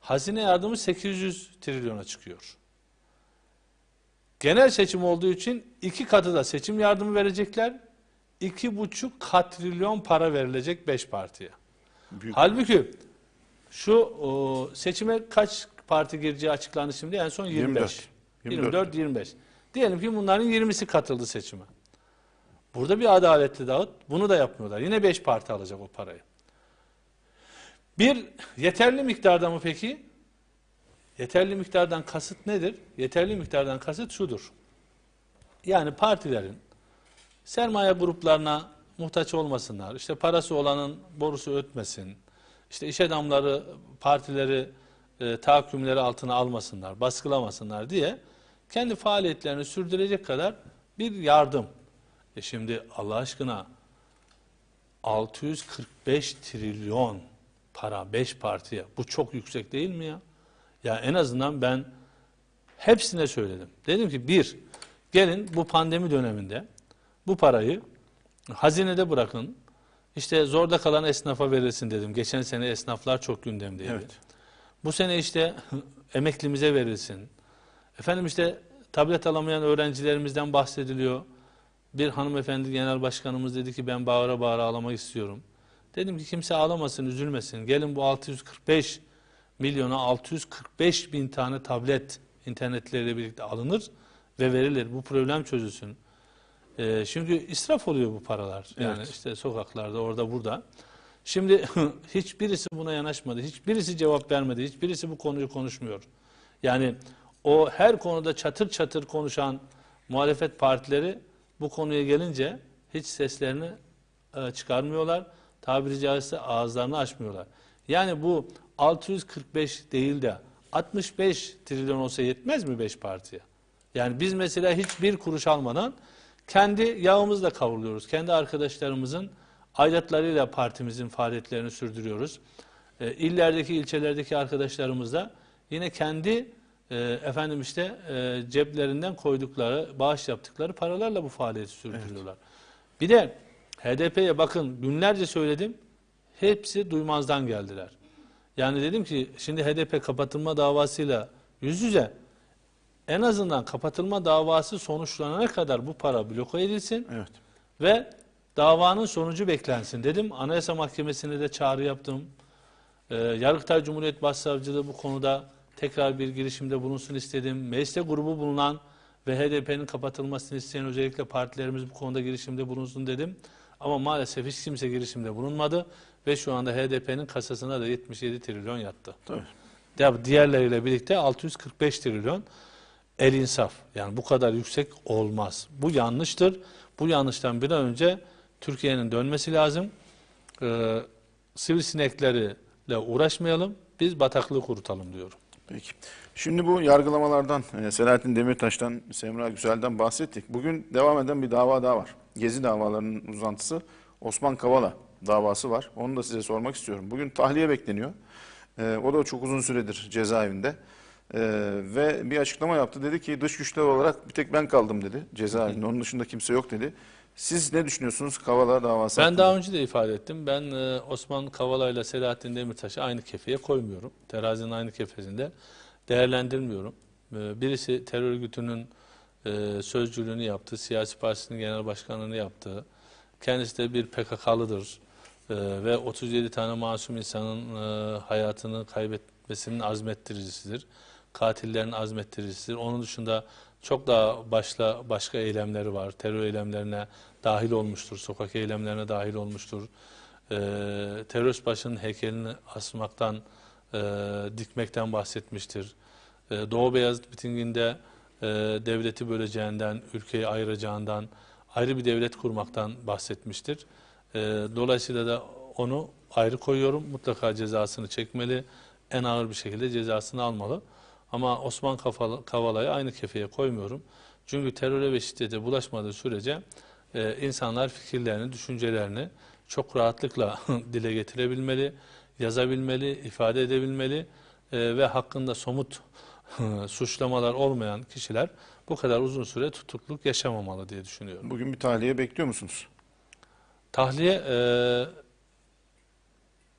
hazine yardımı 800 trilyona çıkıyor. Genel seçim olduğu için iki katı da seçim yardımı verecekler. İki buçuk katrilyon para verilecek 5 partiye. Büyük. Halbuki şu o, seçime kaç parti gireceği açıklandı şimdi en son 25. 24. 24 25. Diyelim ki bunların 20'si katıldı seçime. Burada bir adaletli dağıt. Bunu da yapmıyorlar. Yine 5 parti alacak o parayı. Bir yeterli miktarda mı peki? Yeterli miktardan kasıt nedir? Yeterli miktardan kasıt şudur. Yani partilerin sermaye gruplarına muhtaç olmasınlar. İşte parası olanın borusu ötmesin. İşte iş adamları partileri e, tahakkümleri altına almasınlar, baskılamasınlar diye kendi faaliyetlerini sürdürecek kadar bir yardım. E şimdi Allah aşkına 645 trilyon para 5 partiye. Bu çok yüksek değil mi ya? Ya en azından ben hepsine söyledim. Dedim ki bir, gelin bu pandemi döneminde bu parayı hazinede bırakın. İşte zorda kalan esnafa verilsin dedim. Geçen sene esnaflar çok gündemdeydi. Evet. Bu sene işte emeklimize verilsin. Efendim işte tablet alamayan öğrencilerimizden bahsediliyor. Bir hanımefendi genel başkanımız dedi ki ben bağıra bağıra ağlamak istiyorum. Dedim ki kimse ağlamasın, üzülmesin. Gelin bu 645 milyona 645 bin tane tablet internetleriyle birlikte alınır ve verilir. Bu problem çözülsün. Ee, çünkü israf oluyor bu paralar. Yani Evet. işte sokaklarda, orada, burada. Şimdi hiçbirisi buna yanaşmadı. Hiçbirisi cevap vermedi. Hiçbirisi bu konuyu konuşmuyor. Yani o her konuda çatır çatır konuşan muhalefet partileri bu konuya gelince hiç seslerini e, çıkarmıyorlar. Tabiri caizse ağızlarını açmıyorlar. Yani bu 645 değil de 65 trilyon olsa yetmez mi 5 partiye? Yani biz mesela hiçbir kuruş almadan kendi yağımızla kavruluyoruz. Kendi arkadaşlarımızın aidatlarıyla partimizin faaliyetlerini sürdürüyoruz. E, illerdeki, ilçelerdeki arkadaşlarımız da yine kendi e, efendim işte e, ceplerinden koydukları, bağış yaptıkları paralarla bu faaliyeti sürdürüyorlar. Bir de HDP'ye bakın günlerce söyledim. Hepsi duymazdan geldiler. Yani dedim ki şimdi HDP kapatılma davasıyla yüz yüze en azından kapatılma davası sonuçlanana kadar bu para bloke edilsin Evet. ve davanın sonucu beklensin dedim. Anayasa Mahkemesi'ne de çağrı yaptım. Ee, Yargıtay Cumhuriyet Başsavcılığı bu konuda tekrar bir girişimde bulunsun istedim. Mecliste grubu bulunan ve HDP'nin kapatılmasını isteyen özellikle partilerimiz bu konuda girişimde bulunsun dedim. Ama maalesef hiç kimse girişimde bulunmadı ve şu anda HDP'nin kasasına da 77 trilyon yattı. Tabii. Diğerleriyle birlikte 645 trilyon el insaf. Yani bu kadar yüksek olmaz. Bu yanlıştır. Bu yanlıştan bir an önce Türkiye'nin dönmesi lazım. Ee, sivrisineklerle uğraşmayalım. Biz bataklığı kurutalım diyorum. Peki. Şimdi bu yargılamalardan, e, Selahattin Demirtaş'tan, Semra Güzel'den bahsettik. Bugün devam eden bir dava daha var. Gezi davalarının uzantısı Osman Kavala davası var. Onu da size sormak istiyorum. Bugün tahliye bekleniyor. E, o da çok uzun süredir cezaevinde. E, ve bir açıklama yaptı. Dedi ki dış güçler olarak bir tek ben kaldım dedi cezaevinde. Onun dışında kimse yok dedi. Siz ne düşünüyorsunuz Kavala davası Ben hakkında? daha önce de ifade ettim. Ben e, Osman Kavala ile Selahattin Demirtaş'ı aynı kefeye koymuyorum. Terazinin aynı kefesinde değerlendirmiyorum. E, birisi terör örgütünün e, sözcülüğünü yaptı, siyasi partisinin genel başkanlığını yaptı. Kendisi de bir PKK'lıdır. E, ve 37 tane masum insanın e, hayatını kaybetmesinin azmettiricisidir. Katillerin azmettiricisidir. Onun dışında çok daha başla başka eylemleri var. Terör eylemlerine dahil olmuştur. Sokak eylemlerine dahil olmuştur. E, terörist başının heykelini asmaktan, e, dikmekten bahsetmiştir. E, Doğu Beyazıt mitinginde e, devleti böleceğinden, ülkeyi ayıracağından, ayrı bir devlet kurmaktan bahsetmiştir. E, dolayısıyla da onu ayrı koyuyorum. Mutlaka cezasını çekmeli. En ağır bir şekilde cezasını almalı. Ama Osman Kavala- Kavala'yı aynı kefeye koymuyorum. Çünkü teröre ve şiddete bulaşmadığı sürece e, insanlar fikirlerini, düşüncelerini çok rahatlıkla dile getirebilmeli, yazabilmeli, ifade edebilmeli e, ve hakkında somut suçlamalar olmayan kişiler bu kadar uzun süre tutukluk yaşamamalı diye düşünüyorum. Bugün bir tahliye bekliyor musunuz? Tahliye e,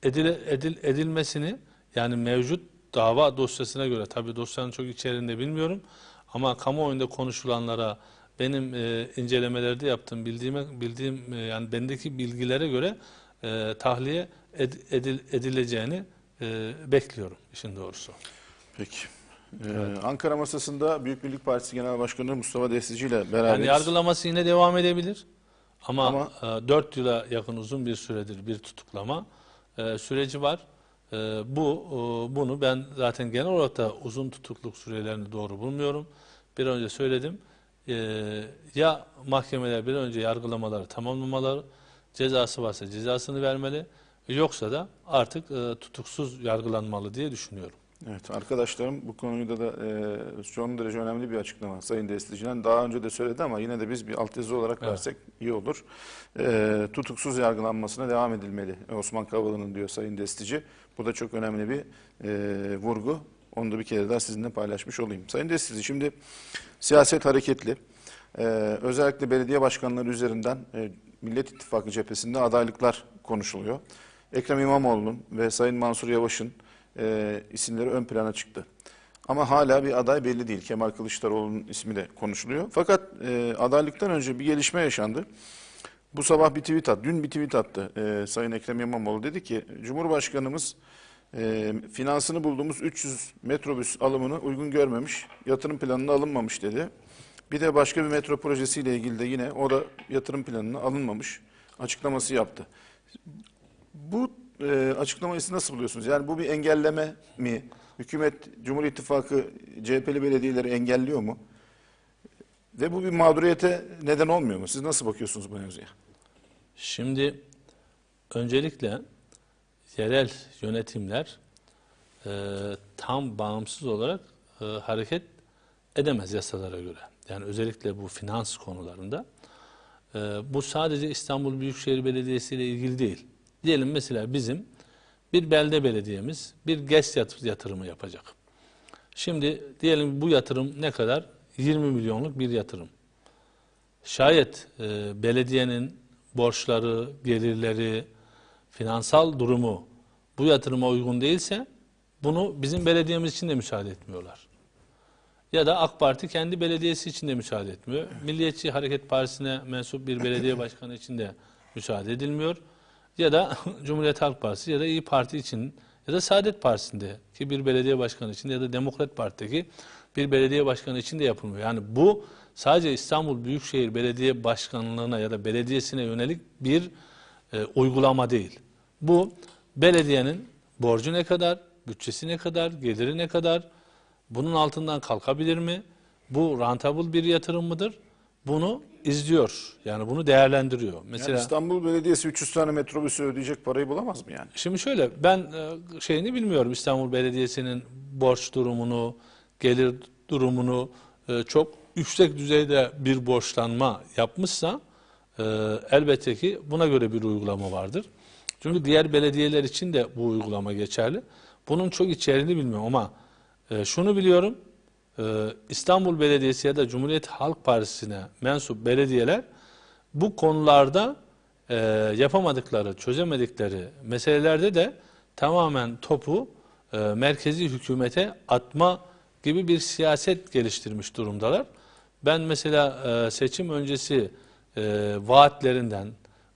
edile, edil, edilmesini yani mevcut dava dosyasına göre tabi dosyanın çok içerisinde bilmiyorum ama kamuoyunda konuşulanlara benim e, incelemelerde yaptığım bildiğime bildiğim e, yani bendeki bilgilere göre e, tahliye ed- edil, edileceğini e, bekliyorum işin doğrusu. Peki. Ee, Ankara masasında Büyük Birlik Partisi Genel Başkanı Mustafa Destici ile beraberiz. Yani yargılaması yine devam edebilir. Ama, Ama- e, 4 yıla yakın uzun bir süredir bir tutuklama e, süreci var. E, bu e, bunu ben zaten genel olarak da uzun tutukluk sürelerini doğru bulmuyorum. Bir önce söyledim. E, ya mahkemeler bir önce yargılamaları tamamlamaları, cezası varsa cezasını vermeli, yoksa da artık e, tutuksuz yargılanmalı diye düşünüyorum. Evet arkadaşlarım bu konuda da e, son derece önemli bir açıklama Sayın Destici'den. Daha önce de söyledi ama yine de biz bir altyazı olarak Evet. versek iyi olur. E, tutuksuz yargılanmasına devam edilmeli Osman Kavala'nın diyor Sayın Destici. Bu da çok önemli bir e, vurgu. Onu da bir kere daha sizinle paylaşmış olayım. Sayın Destici şimdi siyaset hareketli. E, özellikle belediye başkanları üzerinden e, Millet İttifakı cephesinde adaylıklar konuşuluyor. Ekrem İmamoğlu'nun ve Sayın Mansur Yavaş'ın e, isimleri ön plana çıktı. Ama hala bir aday belli değil. Kemal Kılıçdaroğlu'nun ismi de konuşuluyor. Fakat e, adaylıktan önce bir gelişme yaşandı. Bu sabah bir tweet attı, dün bir tweet attı e, Sayın Ekrem İmamoğlu. Dedi ki Cumhurbaşkanımız e, finansını bulduğumuz 300 metrobüs alımını uygun görmemiş, yatırım planına alınmamış dedi. Bir de başka bir metro projesiyle ilgili de yine o da yatırım planına alınmamış açıklaması yaptı. Bu e, açıklamayı nasıl buluyorsunuz? Yani bu bir engelleme mi? Hükümet, Cumhur İttifakı CHP'li belediyeleri engelliyor mu? Ve bu bir mağduriyete neden olmuyor mu? Siz nasıl bakıyorsunuz bu mevzuya? Şimdi öncelikle yerel yönetimler e, tam bağımsız olarak e, hareket edemez yasalara göre. Yani özellikle bu finans konularında. E, bu sadece İstanbul Büyükşehir Belediyesi ile ilgili değil. Diyelim mesela bizim bir belde belediyemiz bir GES yat- yatırımı yapacak. Şimdi diyelim bu yatırım ne kadar? 20 milyonluk bir yatırım. Şayet e, belediyenin borçları, gelirleri, finansal durumu bu yatırıma uygun değilse bunu bizim belediyemiz için de müsaade etmiyorlar. Ya da AK Parti kendi belediyesi için de müsaade etmiyor. Milliyetçi Hareket Partisi'ne mensup bir belediye başkanı için de müsaade edilmiyor. Ya da Cumhuriyet Halk Partisi ya da İyi Parti için ya da Saadet Partisi'nde ki bir belediye başkanı için ya da Demokrat Parti'deki bir belediye başkanı için de yapılmıyor. Yani bu sadece İstanbul Büyükşehir Belediye Başkanlığı'na ya da belediyesine yönelik bir e, uygulama değil. Bu belediyenin borcu ne kadar, bütçesi ne kadar, geliri ne kadar, bunun altından kalkabilir mi? Bu rentable bir yatırım mıdır? Bunu izliyor. Yani bunu değerlendiriyor. Mesela Yani İstanbul Belediyesi 300 tane metrobüsü ödeyecek parayı bulamaz mı yani? Şimdi şöyle ben e, şeyini bilmiyorum İstanbul Belediyesi'nin borç durumunu, gelir durumunu e, çok yüksek düzeyde bir borçlanma yapmışsa e, elbette ki buna göre bir uygulama vardır. Çünkü diğer belediyeler için de bu uygulama geçerli. Bunun çok içeriğini bilmiyorum ama e, şunu biliyorum. e, İstanbul Belediyesi ya da Cumhuriyet Halk Partisi'ne mensup belediyeler bu konularda yapamadıkları, çözemedikleri meselelerde de tamamen topu merkezi hükümete atma gibi bir siyaset geliştirmiş durumdalar. Ben mesela e, seçim öncesi e, vaatlerinden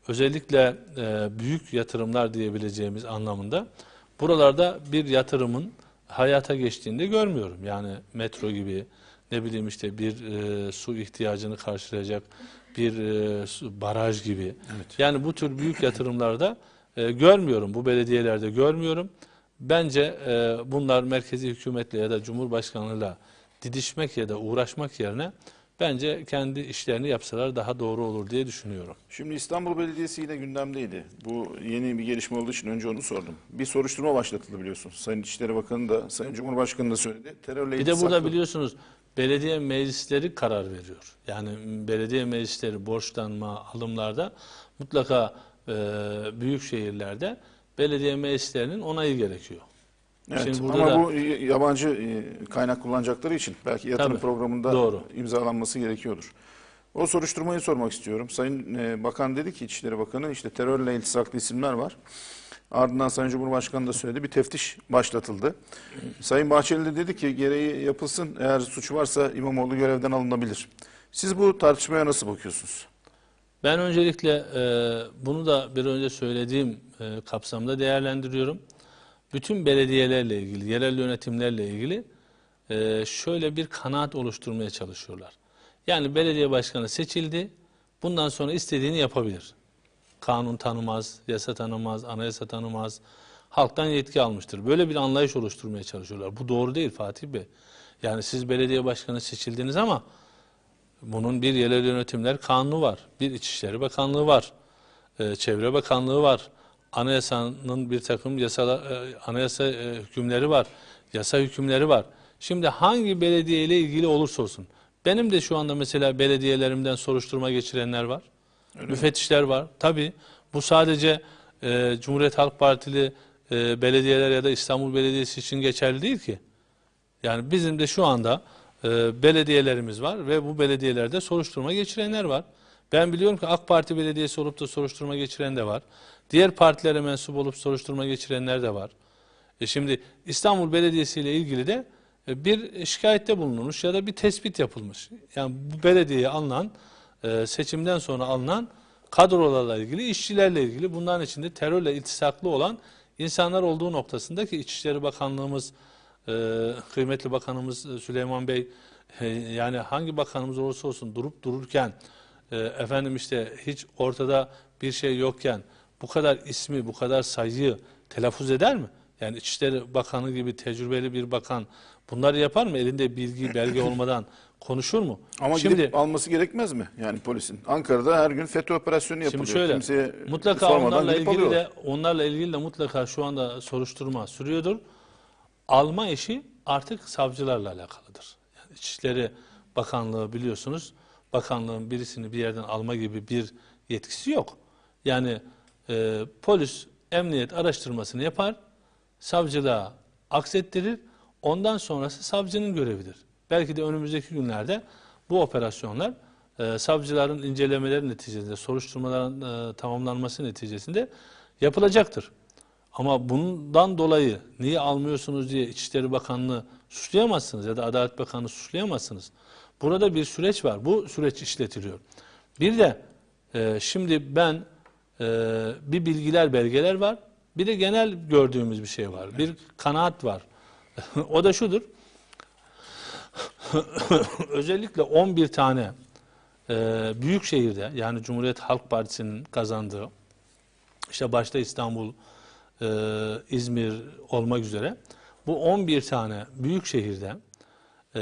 özellikle e, büyük yatırımlar diyebileceğimiz anlamında buralarda bir yatırımın hayata geçtiğini de görmüyorum. Yani metro gibi ne bileyim işte bir e, su ihtiyacını karşılayacak bir e, baraj gibi. Yani bu tür büyük yatırımlarda e, görmüyorum. Bu belediyelerde görmüyorum. Bence e, bunlar merkezi hükümetle ya da cumhurbaşkanlığıyla didişmek ya da uğraşmak yerine bence kendi işlerini yapsalar daha doğru olur diye düşünüyorum. Şimdi İstanbul Belediyesi yine gündemdeydi. Bu yeni bir gelişme olduğu için önce onu sordum. Bir soruşturma başlatıldı biliyorsunuz. Sayın İçişleri Bakanı da, Sayın Cumhurbaşkanı da söyledi. Terörle Bir de burada iltisaklı- biliyorsunuz belediye meclisleri karar veriyor. Yani belediye meclisleri borçlanma alımlarda mutlaka e, büyük şehirlerde belediye meclislerinin onayı gerekiyor. Evet, Şimdi burada ama da- bu y- yabancı e, kaynak kullanacakları için belki yatırım Tabii, programında doğru. imzalanması gerekiyordur. O soruşturmayı sormak istiyorum. Sayın e, Bakan dedi ki İçişleri Bakanı işte terörle iltisaklı isimler var. Ardından Sayın Cumhurbaşkanı da söyledi bir teftiş başlatıldı. Sayın Bahçeli de dedi ki gereği yapılsın eğer suç varsa İmamoğlu görevden alınabilir. Siz bu tartışmaya nasıl bakıyorsunuz? Ben öncelikle e, bunu da bir önce söylediğim e, kapsamda değerlendiriyorum. Bütün belediyelerle ilgili, yerel yönetimlerle ilgili e, şöyle bir kanaat oluşturmaya çalışıyorlar. Yani belediye başkanı seçildi, bundan sonra istediğini yapabilir. Kanun tanımaz, yasa tanımaz, anayasa tanımaz, halktan yetki almıştır. Böyle bir anlayış oluşturmaya çalışıyorlar. Bu doğru değil Fatih Bey. Yani siz belediye başkanı seçildiniz ama bunun bir yerel yönetimler kanunu var. Bir İçişleri Bakanlığı var. e, Çevre Bakanlığı var. Anayasanın bir takım yasalar, e, anayasa e, hükümleri var. Yasa hükümleri var. Şimdi hangi belediye ile ilgili olursa olsun. Benim de şu anda mesela belediyelerimden soruşturma geçirenler var. Müfettişler var. Tabii bu sadece e, Cumhuriyet Halk Partili e, belediyeler ya da İstanbul Belediyesi için geçerli değil ki. Yani bizim de şu anda e, belediyelerimiz var ve bu belediyelerde soruşturma geçirenler var. Ben biliyorum ki AK Parti belediyesi olup da soruşturma geçiren de var. Diğer partilere mensup olup soruşturma geçirenler de var. E şimdi İstanbul Belediyesi ile ilgili de e, bir şikayette bulunmuş ya da bir tespit yapılmış. Yani bu belediyeye alınan e, seçimden sonra alınan kadrolarla ilgili, işçilerle ilgili bunların içinde terörle iltisaklı olan insanlar olduğu noktasında ki İçişleri Bakanlığımız, e, kıymetli bakanımız e, Süleyman Bey e, yani hangi bakanımız olursa olsun durup dururken e, efendim işte hiç ortada bir şey yokken bu kadar ismi, bu kadar sayıyı telaffuz eder mi? Yani İçişleri Bakanı gibi tecrübeli bir bakan bunları yapar mı? Elinde bilgi, belge olmadan konuşur mu? Ama Şimdi gidip alması gerekmez mi? Yani polisin. Ankara'da her gün FETÖ operasyonu yapılıyor. Şimdi şöyle Kimseye mutlaka onlarla ilgili alıyorlar. de onlarla ilgili de mutlaka şu anda soruşturma sürüyordur. Alma işi artık savcılarla alakalıdır. Yani İçişleri Bakanlığı biliyorsunuz bakanlığın birisini bir yerden alma gibi bir yetkisi yok. Yani e, polis emniyet araştırmasını yapar, savcılığa aksettirir. Ondan sonrası savcının görevidir. Belki de önümüzdeki günlerde bu operasyonlar e, savcıların incelemeleri neticesinde, soruşturmaların e, tamamlanması neticesinde yapılacaktır. Ama bundan dolayı niye almıyorsunuz diye İçişleri Bakanlığı suçlayamazsınız ya da Adalet Bakanlığı suçlayamazsınız. Burada bir süreç var. Bu süreç işletiliyor. Bir de e, şimdi ben e, bir bilgiler, belgeler var. Bir de genel gördüğümüz bir şey var. Bir kanaat var. o da şudur. Özellikle 11 tane e, büyük şehirde yani Cumhuriyet Halk Partisi'nin kazandığı işte başta İstanbul, e, İzmir olmak üzere bu 11 tane büyük şehirde e,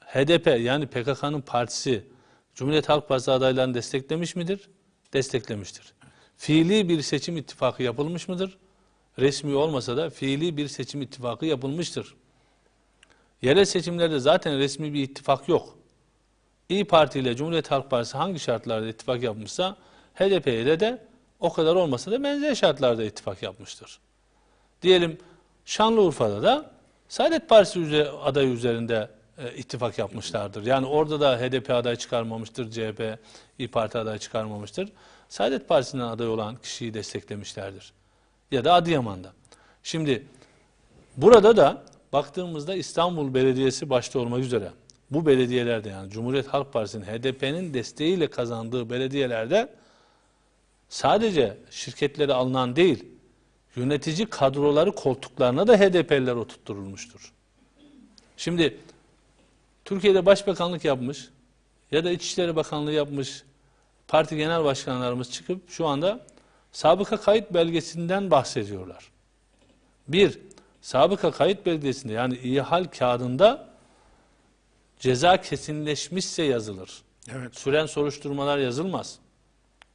HDP yani PKK'nın partisi Cumhuriyet Halk Partisi adaylarını desteklemiş midir? Desteklemiştir. Fiili bir seçim ittifakı yapılmış mıdır? Resmi olmasa da fiili bir seçim ittifakı yapılmıştır. Yerel seçimlerde zaten resmi bir ittifak yok. İyi Parti ile Cumhuriyet Halk Partisi hangi şartlarda ittifak yapmışsa HDP ile de o kadar olmasa da benzer şartlarda ittifak yapmıştır. Diyelim Şanlıurfa'da da Saadet Partisi adayı üzerinde e, ittifak yapmışlardır. Yani orada da HDP aday çıkarmamıştır, CHP, İyi Parti aday çıkarmamıştır. Saadet Partisi'nden aday olan kişiyi desteklemişlerdir. Ya da Adıyaman'da. Şimdi burada da baktığımızda İstanbul Belediyesi başta olmak üzere bu belediyelerde yani Cumhuriyet Halk Partisi'nin HDP'nin desteğiyle kazandığı belediyelerde sadece şirketleri alınan değil, yönetici kadroları koltuklarına da HDP'liler oturtturulmuştur. Şimdi Türkiye'de başbakanlık yapmış ya da İçişleri Bakanlığı yapmış parti genel başkanlarımız çıkıp şu anda sabıka kayıt belgesinden bahsediyorlar. Bir, sabıka kayıt belgesinde yani ihal kağıdında ceza kesinleşmişse yazılır. Evet. Süren soruşturmalar yazılmaz.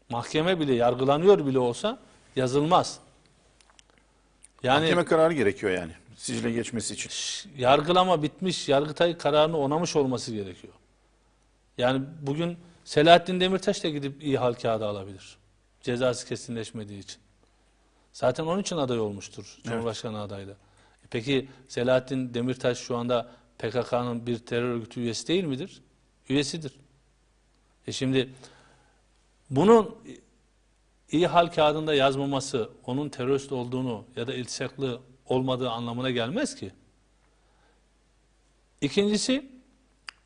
Mahkeme bile yargılanıyor bile olsa yazılmaz. Yani Mahkeme kararı gerekiyor yani. Sicile geçmesi için. yargılama bitmiş, Yargıtay kararını onamış olması gerekiyor. Yani bugün Selahattin Demirtaş da gidip ihal kağıdı alabilir. Cezası kesinleşmediği için. Zaten onun için aday olmuştur Cumhurbaşkanı adaylığı. E Peki Selahattin Demirtaş şu anda PKK'nın bir terör örgütü üyesi değil midir? Üyesidir. E şimdi bunun iyi hal kağıdında yazmaması onun terörist olduğunu ya da iltisaklı olmadığı anlamına gelmez ki. İkincisi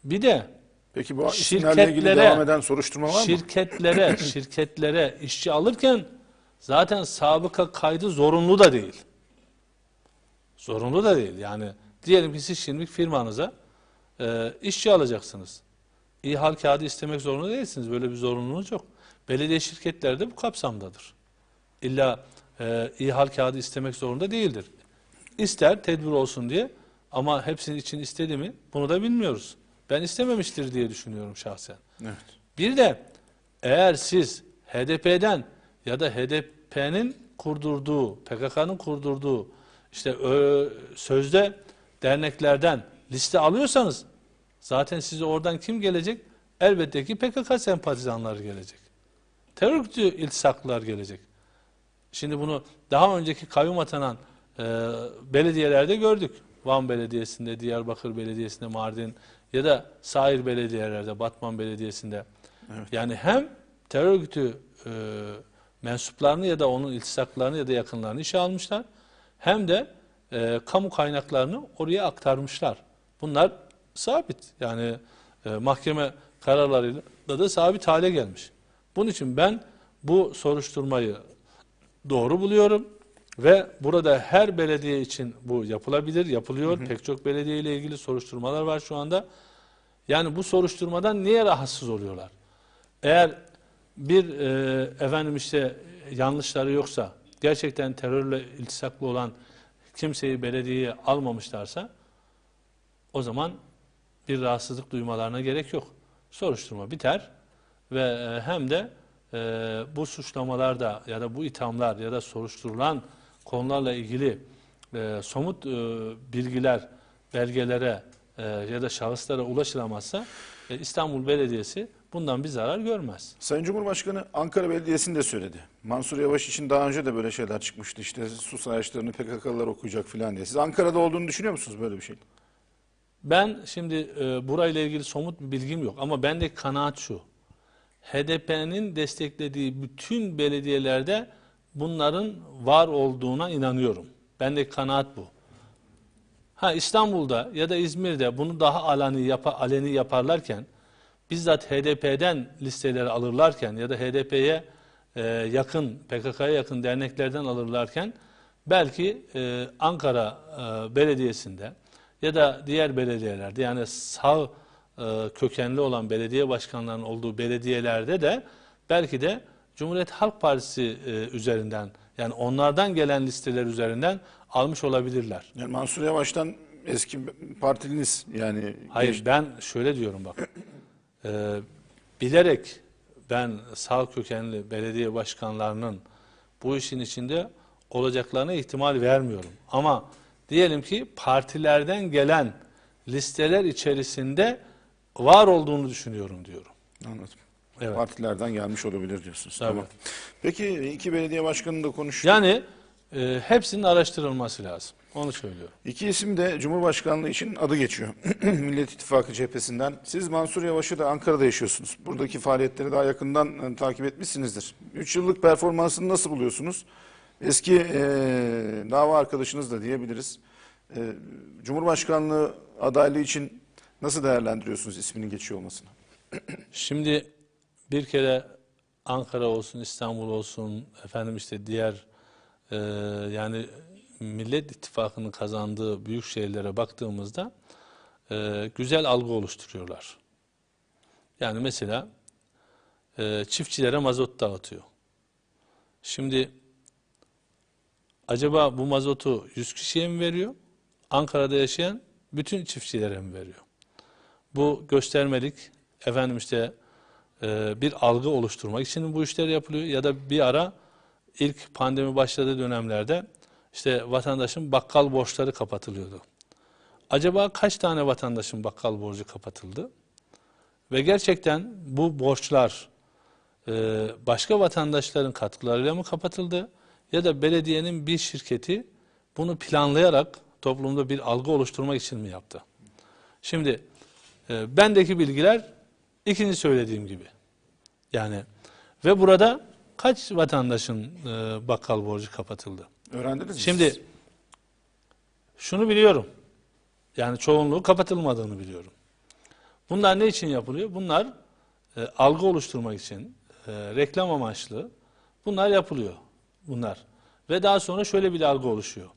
bir de Peki bu ilgili Şirketlere- devam eden soruşturma var mı? şirketlere şirketlere işçi alırken zaten sabıka kaydı zorunlu da değil. Zorunlu da değil. Yani diyelim ki siz şimdi firmanıza e, işçi alacaksınız. İhal kağıdı istemek zorunda değilsiniz. Böyle bir zorunluluğunuz yok. Belediye şirketleri de bu kapsamdadır. İlla e, ihal kağıdı istemek zorunda değildir. İster tedbir olsun diye ama hepsinin için istedi mi bunu da bilmiyoruz. Ben istememiştir diye düşünüyorum şahsen. Evet. Bir de eğer siz HDP'den ya da HDP'nin kurdurduğu, PKK'nın kurdurduğu işte ö, sözde derneklerden liste alıyorsanız zaten size oradan kim gelecek? Elbette ki PKK sempatizanları gelecek. Terör örgütü iltisaklılar gelecek. Şimdi bunu daha önceki kayyum atanan e, belediyelerde gördük. Van Belediyesi'nde, Diyarbakır Belediyesi'nde, Mardin ya da sahil belediyelerde, Batman Belediyesi'nde. Yani hem terör örgütü e, mensuplarını ya da onun iltisaklarını ya da yakınlarını işe almışlar. Hem de e, kamu kaynaklarını oraya aktarmışlar. Bunlar sabit. Yani e, mahkeme kararlarıyla da sabit hale gelmiş. Bunun için ben bu soruşturmayı doğru buluyorum. Ve burada her belediye için bu yapılabilir, yapılıyor. Pek çok belediye ile ilgili soruşturmalar var şu anda. Yani bu soruşturmadan niye rahatsız oluyorlar? Eğer bir e, efendim işte yanlışları yoksa, gerçekten terörle iltisaklı olan kimseyi belediyeye almamışlarsa o zaman bir rahatsızlık duymalarına gerek yok. Soruşturma biter ve e, hem de e, bu suçlamalarda ya da bu ithamlar ya da soruşturulan konularla ilgili e, somut e, bilgiler, belgelere e, ya da şahıslara ulaşılamazsa e, İstanbul Belediyesi bundan bir zarar görmez. Sayın Cumhurbaşkanı Ankara Belediyesi'ni de söyledi. Mansur Yavaş için daha önce de böyle şeyler çıkmıştı. İşte su sayaçlarını PKK'lılar okuyacak falan diye. Siz Ankara'da olduğunu düşünüyor musunuz böyle bir şey? Ben şimdi e, burayla ilgili somut bir bilgim yok ama bendeki kanaat şu. HDP'nin desteklediği bütün belediyelerde bunların var olduğuna inanıyorum. Bendeki kanaat bu. Ha İstanbul'da ya da İzmir'de bunu daha aleni, yapa, aleni yaparlarken bizzat HDP'den listeleri alırlarken ya da HDP'ye e, yakın, PKK'ya yakın derneklerden alırlarken belki e, Ankara e, Belediyesi'nde ya da diğer belediyelerde yani sağ kökenli olan belediye başkanlarının olduğu belediyelerde de belki de Cumhuriyet Halk Partisi e, üzerinden yani onlardan gelen listeler üzerinden almış olabilirler. Yani Mansur Yavaş'tan eski partiliniz yani. Hayır geç- ben şöyle diyorum bak. Ee, bilerek ben sağ kökenli belediye başkanlarının bu işin içinde olacaklarına ihtimal vermiyorum. Ama diyelim ki partilerden gelen listeler içerisinde var olduğunu düşünüyorum diyorum. Anladım. Evet. Partilerden gelmiş olabilir diyorsunuz. Tabii. Tamam. Peki iki belediye başkanı da konuştu. Yani e, hepsinin araştırılması lazım. Onu söylüyorum. İki isim de Cumhurbaşkanlığı için adı geçiyor. Millet İttifakı cephesinden. Siz Mansur Yavaş'ı da Ankara'da yaşıyorsunuz. Buradaki faaliyetleri daha yakından e, takip etmişsinizdir. Üç yıllık performansını nasıl buluyorsunuz? Eski e, dava arkadaşınız da diyebiliriz. E, Cumhurbaşkanlığı adaylığı için nasıl değerlendiriyorsunuz isminin geçiyor olmasını? Şimdi bir kere Ankara olsun, İstanbul olsun, efendim işte diğer e, yani Millet İttifakı'nın kazandığı büyük şehirlere baktığımızda e, güzel algı oluşturuyorlar. Yani mesela e, çiftçilere mazot dağıtıyor. Şimdi acaba bu mazotu 100 kişiye mi veriyor? Ankara'da yaşayan bütün çiftçilere mi veriyor? Bu göstermelik efendim işte e, bir algı oluşturmak için bu işler yapılıyor ya da bir ara ilk pandemi başladığı dönemlerde işte vatandaşın bakkal borçları kapatılıyordu. Acaba kaç tane vatandaşın bakkal borcu kapatıldı? Ve gerçekten bu borçlar e, başka vatandaşların katkılarıyla mı kapatıldı? Ya da belediyenin bir şirketi bunu planlayarak toplumda bir algı oluşturmak için mi yaptı? Şimdi e, bendeki bilgiler ikinci söylediğim gibi. Yani ve burada kaç vatandaşın e, bakkal borcu kapatıldı? Öğrendiniz mi? Şimdi siz? şunu biliyorum. Yani çoğunluğu kapatılmadığını biliyorum. Bunlar ne için yapılıyor? Bunlar e, algı oluşturmak için, e, reklam amaçlı bunlar yapılıyor. Bunlar. Ve daha sonra şöyle bir algı oluşuyor.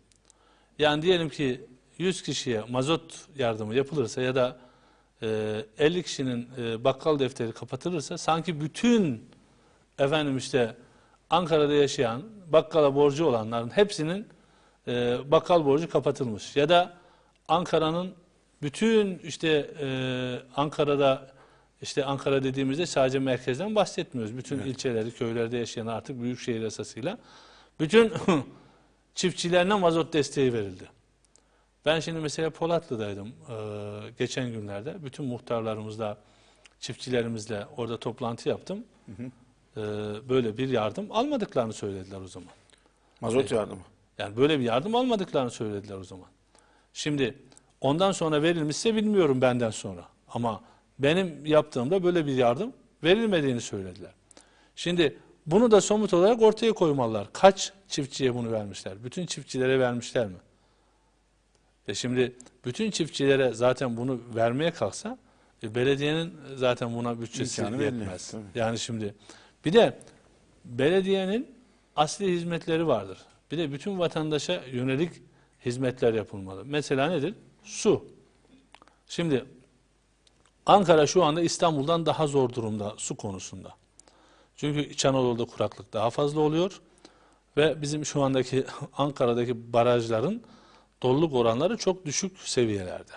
Yani diyelim ki 100 kişiye mazot yardımı yapılırsa ya da 50 kişinin e, bakkal defteri kapatılırsa sanki bütün efendim işte Ankara'da yaşayan bakkala borcu olanların hepsinin e, bakkal borcu kapatılmış. Ya da Ankara'nın bütün işte e, Ankara'da işte Ankara dediğimizde sadece merkezden bahsetmiyoruz. Bütün ilçeleri, köylerde yaşayan artık büyükşehir yasasıyla bütün çiftçilerine mazot desteği verildi. Ben şimdi mesela Polatlı'daydım e, geçen günlerde. Bütün muhtarlarımızla, çiftçilerimizle orada toplantı yaptım. E, böyle bir yardım almadıklarını söylediler o zaman. Mazot yardımı. Yani böyle bir yardım almadıklarını söylediler o zaman. Şimdi ondan sonra verilmişse bilmiyorum benden sonra. Ama benim yaptığımda böyle bir yardım verilmediğini söylediler. Şimdi bunu da somut olarak ortaya koymalılar. Kaç çiftçiye bunu vermişler? Bütün çiftçilere vermişler mi? E şimdi bütün çiftçilere zaten bunu vermeye kalksa e, belediyenin zaten buna bütçesi İmkanı yetmez. tabii. Yani şimdi bir de belediyenin asli hizmetleri vardır. Bir de bütün vatandaşa yönelik hizmetler yapılmalı. Mesela nedir? Su. Şimdi Ankara şu anda İstanbul'dan daha zor durumda su konusunda. Çünkü İç Anadolu'da kuraklık daha fazla oluyor ve bizim şu andaki Ankara'daki barajların doluluk oranları çok düşük seviyelerde.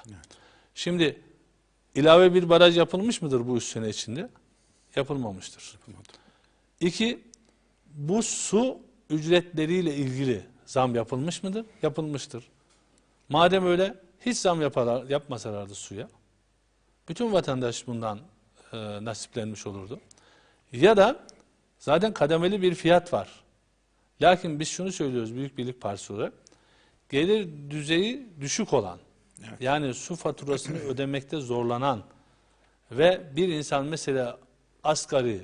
Şimdi ilave bir baraj yapılmış mıdır bu üç sene içinde? Yapılmamıştır. İki, bu su ücretleriyle ilgili zam yapılmış mıdır? Yapılmıştır. Madem öyle hiç zam yapalar, yapmasalardı suya, bütün vatandaş bundan e, nasiplenmiş olurdu. Ya da zaten kademeli bir fiyat var. Lakin biz şunu söylüyoruz Büyük Birlik Partisi olarak, gelir düzeyi düşük olan, Evet. yani su faturasını ödemekte zorlanan ve bir insan mesela asgari,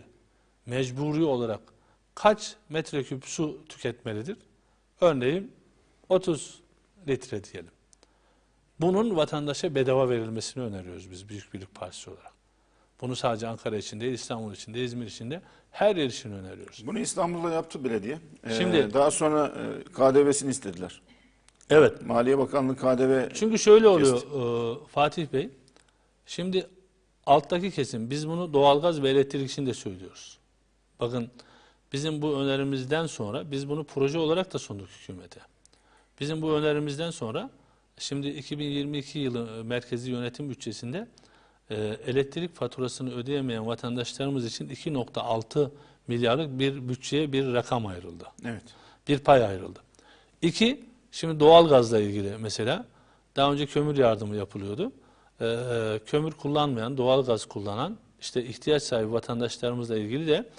mecburi olarak kaç metreküp su tüketmelidir? Örneğin 30 litre diyelim. Bunun vatandaşa bedava verilmesini öneriyoruz biz Büyük Birlik Partisi olarak. Bunu sadece Ankara için değil, İstanbul için de, İzmir için de her yer için öneriyoruz. Bunu İstanbul'da yaptı belediye. Ee, Şimdi- daha sonra e, KDV'sini istediler. Evet. Maliye Bakanlığı KDV Çünkü şöyle oluyor e, Fatih Bey. Şimdi alttaki kesim biz bunu doğalgaz ve elektrik için de söylüyoruz. Bakın bizim bu önerimizden sonra biz bunu proje olarak da sunduk hükümete. Bizim bu önerimizden sonra şimdi 2022 yılı e, merkezi yönetim bütçesinde e, elektrik faturasını ödeyemeyen vatandaşlarımız için 2.6 milyarlık bir bütçeye bir rakam ayrıldı evet. bir pay ayrıldı. İki, şimdi doğalgazla ilgili mesela daha önce kömür yardımı yapılıyordu. Ee, kömür kullanmayan, doğalgaz kullanan işte ihtiyaç sahibi vatandaşlarımızla ilgili de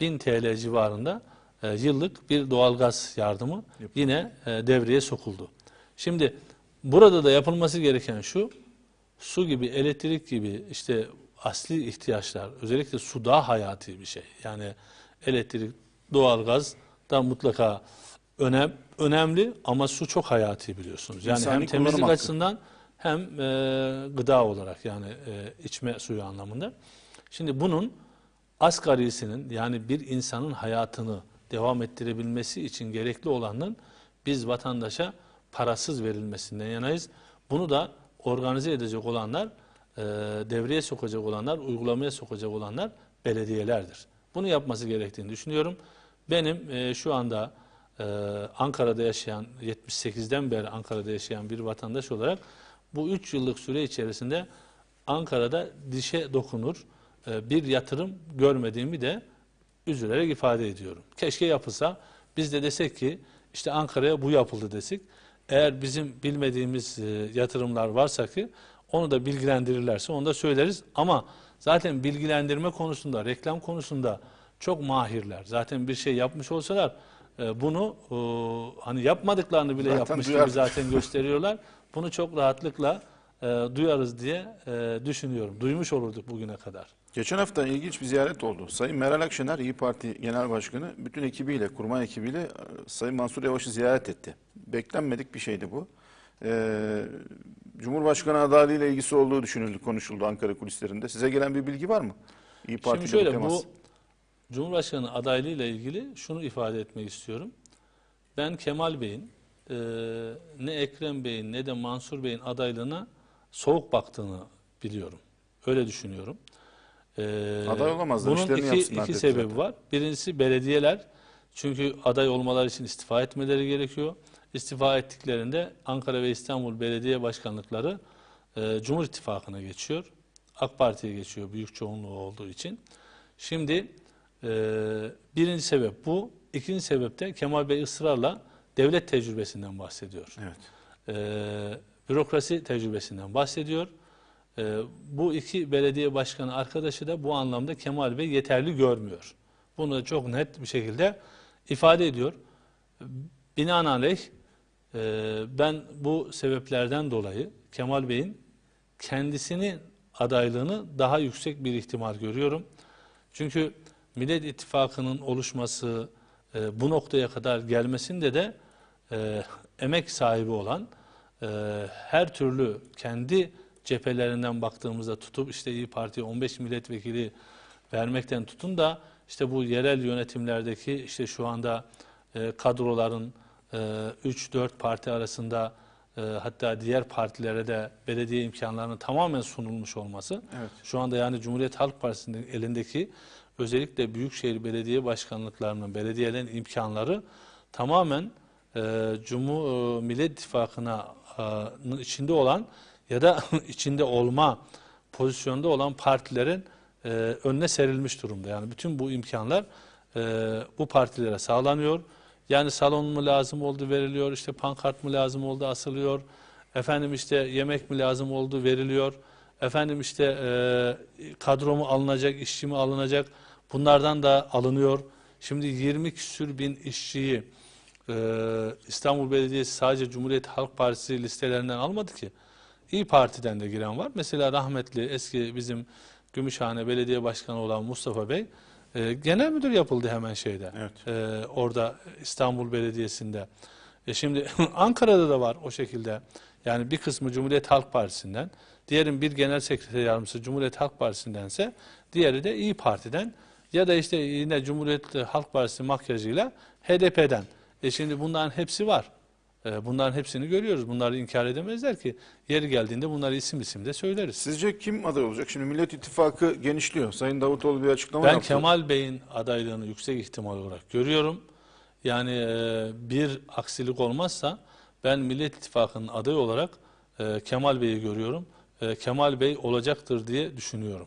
1000 TL civarında e, yıllık bir doğalgaz yardımı yine e, devreye sokuldu. Şimdi burada da yapılması gereken şu, su gibi, elektrik gibi işte asli ihtiyaçlar, özellikle su daha hayati bir şey. Yani elektrik, doğalgaz da mutlaka önem, önemli ama su çok hayati biliyorsunuz. Yani İnsani hem temizlik hakkı. açısından hem e, gıda olarak yani e, içme suyu anlamında. Şimdi bunun asgarisinin yani bir insanın hayatını devam ettirebilmesi için gerekli olanın biz vatandaşa parasız verilmesinden yanayız. Bunu da organize edecek olanlar, e, devreye sokacak olanlar, uygulamaya sokacak olanlar belediyelerdir. Bunu yapması gerektiğini düşünüyorum. Benim e, şu anda e, Ankara'da yaşayan, 78'den beri Ankara'da yaşayan bir vatandaş olarak bu 3 yıllık süre içerisinde Ankara'da dişe dokunur e, bir yatırım görmediğimi de üzülerek ifade ediyorum. Keşke yapılsa biz de desek ki işte Ankara'ya bu yapıldı desek. Eğer bizim bilmediğimiz e, yatırımlar varsa ki onu da bilgilendirirlerse onu da söyleriz. Ama zaten bilgilendirme konusunda, reklam konusunda çok mahirler. Zaten bir şey yapmış olsalar bunu e, hani yapmadıklarını bile Zaten yapmış duyar. gibi zaten gösteriyorlar. Bunu çok rahatlıkla e, duyarız diye e, düşünüyorum. Duymuş olurduk bugüne kadar. Geçen hafta ilginç bir ziyaret oldu. Sayın Meral Akşener, İyi Parti Genel Başkanı, bütün ekibiyle, kurmay ekibiyle Sayın Mansur Yavaş'ı ziyaret etti. Beklenmedik bir şeydi bu. Ee, Cumhurbaşkanı adaylığıyla ilgisi olduğu düşünüldü, konuşuldu Ankara kulislerinde. Size gelen bir bilgi var mı? İyi Parti Şimdi şöyle temas. bu Cumhurbaşkanı adaylığı ile ilgili şunu ifade etmek istiyorum. Ben Kemal Bey'in e, ne Ekrem Bey'in ne de Mansur Bey'in adaylığına soğuk baktığını biliyorum. Öyle düşünüyorum. E, Aday olamazlar, Bunun iki, iki sebebi zaten. var. Birincisi belediyeler çünkü aday olmaları için istifa etmeleri gerekiyor. İstifa ettiklerinde Ankara ve İstanbul belediye başkanlıkları e, Cumhur İttifakı'na geçiyor. AK Parti'ye geçiyor büyük çoğunluğu olduğu için. Şimdi e, birinci sebep bu. İkinci sebep de Kemal Bey ısrarla devlet tecrübesinden bahsediyor. Evet. E, bürokrasi tecrübesinden bahsediyor. E, bu iki belediye başkanı arkadaşı da bu anlamda Kemal Bey yeterli görmüyor. Bunu da çok net bir şekilde ifade ediyor. Binaenaleyh e, ben bu sebeplerden dolayı Kemal Bey'in kendisinin adaylığını daha yüksek bir ihtimal görüyorum. Çünkü Millet İttifakı'nın oluşması, e, bu noktaya kadar gelmesinde de e, emek sahibi olan, e, her türlü kendi cephelerinden baktığımızda tutup işte İyi Parti'ye 15 milletvekili vermekten tutun da işte bu yerel yönetimlerdeki işte şu anda e, kadroların e, 3-4 parti arasında e, hatta diğer partilere de belediye imkanlarının tamamen sunulmuş olması Evet. şu anda yani Cumhuriyet Halk Partisi'nin elindeki özellikle büyükşehir belediye başkanlıklarının belediyelerin imkanları tamamen e, Cumhur Millet İttifakı'na e, içinde olan ya da içinde olma pozisyonda olan partilerin e, önüne serilmiş durumda. Yani bütün bu imkanlar e, bu partilere sağlanıyor. Yani salon mu lazım oldu veriliyor, işte pankart mı lazım oldu asılıyor. Efendim işte yemek mi lazım oldu veriliyor. Efendim işte e, kadro mu alınacak, işçi mi alınacak bunlardan da alınıyor. Şimdi 20 küsür bin işçiyi e, İstanbul Belediyesi sadece Cumhuriyet Halk Partisi listelerinden almadı ki. İyi Parti'den de giren var. Mesela rahmetli eski bizim Gümüşhane Belediye Başkanı olan Mustafa Bey e, genel müdür yapıldı hemen şeyde. Evet. E, orada İstanbul Belediyesi'nde. E şimdi Ankara'da da var o şekilde. Yani bir kısmı Cumhuriyet Halk Partisi'nden, diğerin bir genel sekreter yardımcısı Cumhuriyet Halk Partisi'ndense, diğeri de İyi Parti'den ya da işte yine Cumhuriyet Halk Partisi makyajıyla HDP'den. E şimdi bunların hepsi var. E, Bunların hepsini görüyoruz. Bunları inkar edemezler ki. Yeri geldiğinde bunları isim isim de söyleriz. Sizce kim aday olacak? Şimdi Millet İttifakı genişliyor. Sayın Davutoğlu bir açıklama Ben yaptı. Kemal Bey'in adaylığını yüksek ihtimal olarak görüyorum. Yani e, bir aksilik olmazsa ben Millet İttifakı'nın adayı olarak e, Kemal Bey'i görüyorum. E, Kemal Bey olacaktır diye düşünüyorum.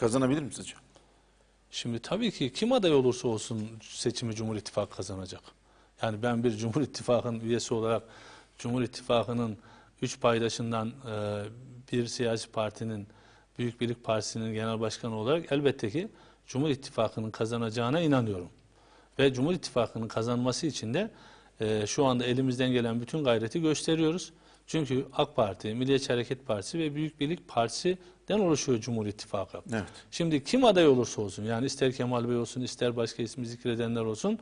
Kazanabilir mi sizce? Şimdi tabii ki kim aday olursa olsun seçimi Cumhur İttifakı kazanacak. Yani ben bir Cumhur İttifakı'nın üyesi olarak Cumhur İttifakı'nın üç paydaşından e, bir siyasi partinin, Büyük Birlik Partisi'nin genel başkanı olarak elbette ki Cumhur İttifakı'nın kazanacağına inanıyorum. Ve Cumhur İttifakı'nın kazanması için de e, şu anda elimizden gelen bütün gayreti gösteriyoruz. Çünkü AK Parti, Milliyetçi Hareket Partisi ve Büyük Birlik Partisi'den oluşuyor Cumhur İttifakı. Evet. Şimdi kim aday olursa olsun yani ister Kemal Bey olsun ister başka ismi zikredenler olsun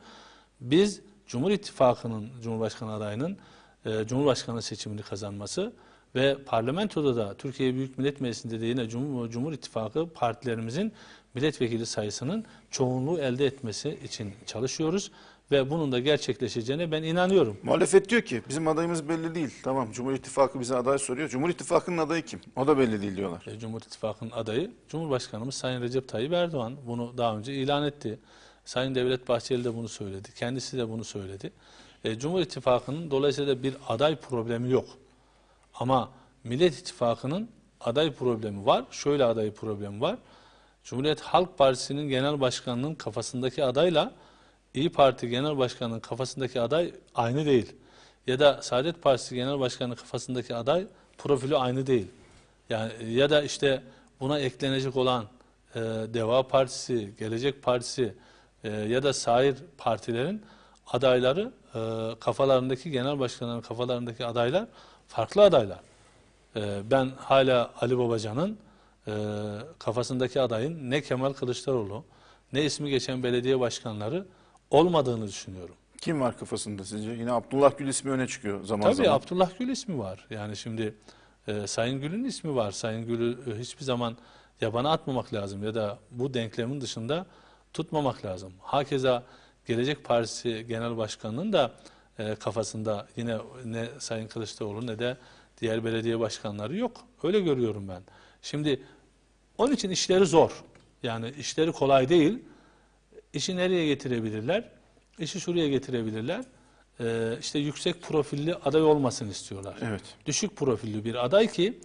biz Cumhur İttifakı'nın Cumhurbaşkanı adayının e, Cumhurbaşkanı seçimini kazanması ve parlamentoda da Türkiye Büyük Millet Meclisi'nde de yine Cumhur, Cumhur İttifakı partilerimizin milletvekili sayısının çoğunluğu elde etmesi için çalışıyoruz ve bunun da gerçekleşeceğine ben inanıyorum. Muhalefet diyor ki bizim adayımız belli değil. Tamam Cumhur İttifakı bize aday soruyor. Cumhur İttifakı'nın adayı kim? O da belli değil diyorlar. E, Cumhur İttifakı'nın adayı Cumhurbaşkanımız Sayın Recep Tayyip Erdoğan. Bunu daha önce ilan etti. Sayın Devlet Bahçeli de bunu söyledi. Kendisi de bunu söyledi. E, Cumhur İttifakı'nın dolayısıyla bir aday problemi yok. Ama Millet İttifakı'nın aday problemi var. Şöyle aday problemi var. Cumhuriyet Halk Partisi'nin genel başkanının kafasındaki adayla İyi Parti Genel Başkanı'nın kafasındaki aday aynı değil. Ya da Saadet Partisi Genel Başkanı'nın kafasındaki aday profili aynı değil. Yani ya da işte buna eklenecek olan e, Deva Partisi, Gelecek Partisi e, ya da sair partilerin adayları e, kafalarındaki genel başkanların kafalarındaki adaylar farklı adaylar. E, ben hala Ali Babacan'ın e, kafasındaki adayın ne Kemal Kılıçdaroğlu ne ismi geçen belediye başkanları olmadığını düşünüyorum. Kim var kafasında sizce? Yine Abdullah Gül ismi öne çıkıyor zaman Tabii zaman. Abdullah Gül ismi var. Yani şimdi e, Sayın Gül'ün ismi var. Sayın Gül'ü e, hiçbir zaman yabana atmamak lazım ya da bu denklemin dışında tutmamak lazım. Hakeza Gelecek Partisi Genel Başkanı'nın da e, kafasında yine ne Sayın Kılıçdaroğlu ne de diğer belediye başkanları yok. Öyle görüyorum ben. Şimdi onun için işleri zor. Yani işleri kolay değil. İşi nereye getirebilirler? İşi şuraya getirebilirler. Ee, işte yüksek profilli aday olmasını istiyorlar. Evet. Düşük profilli bir aday ki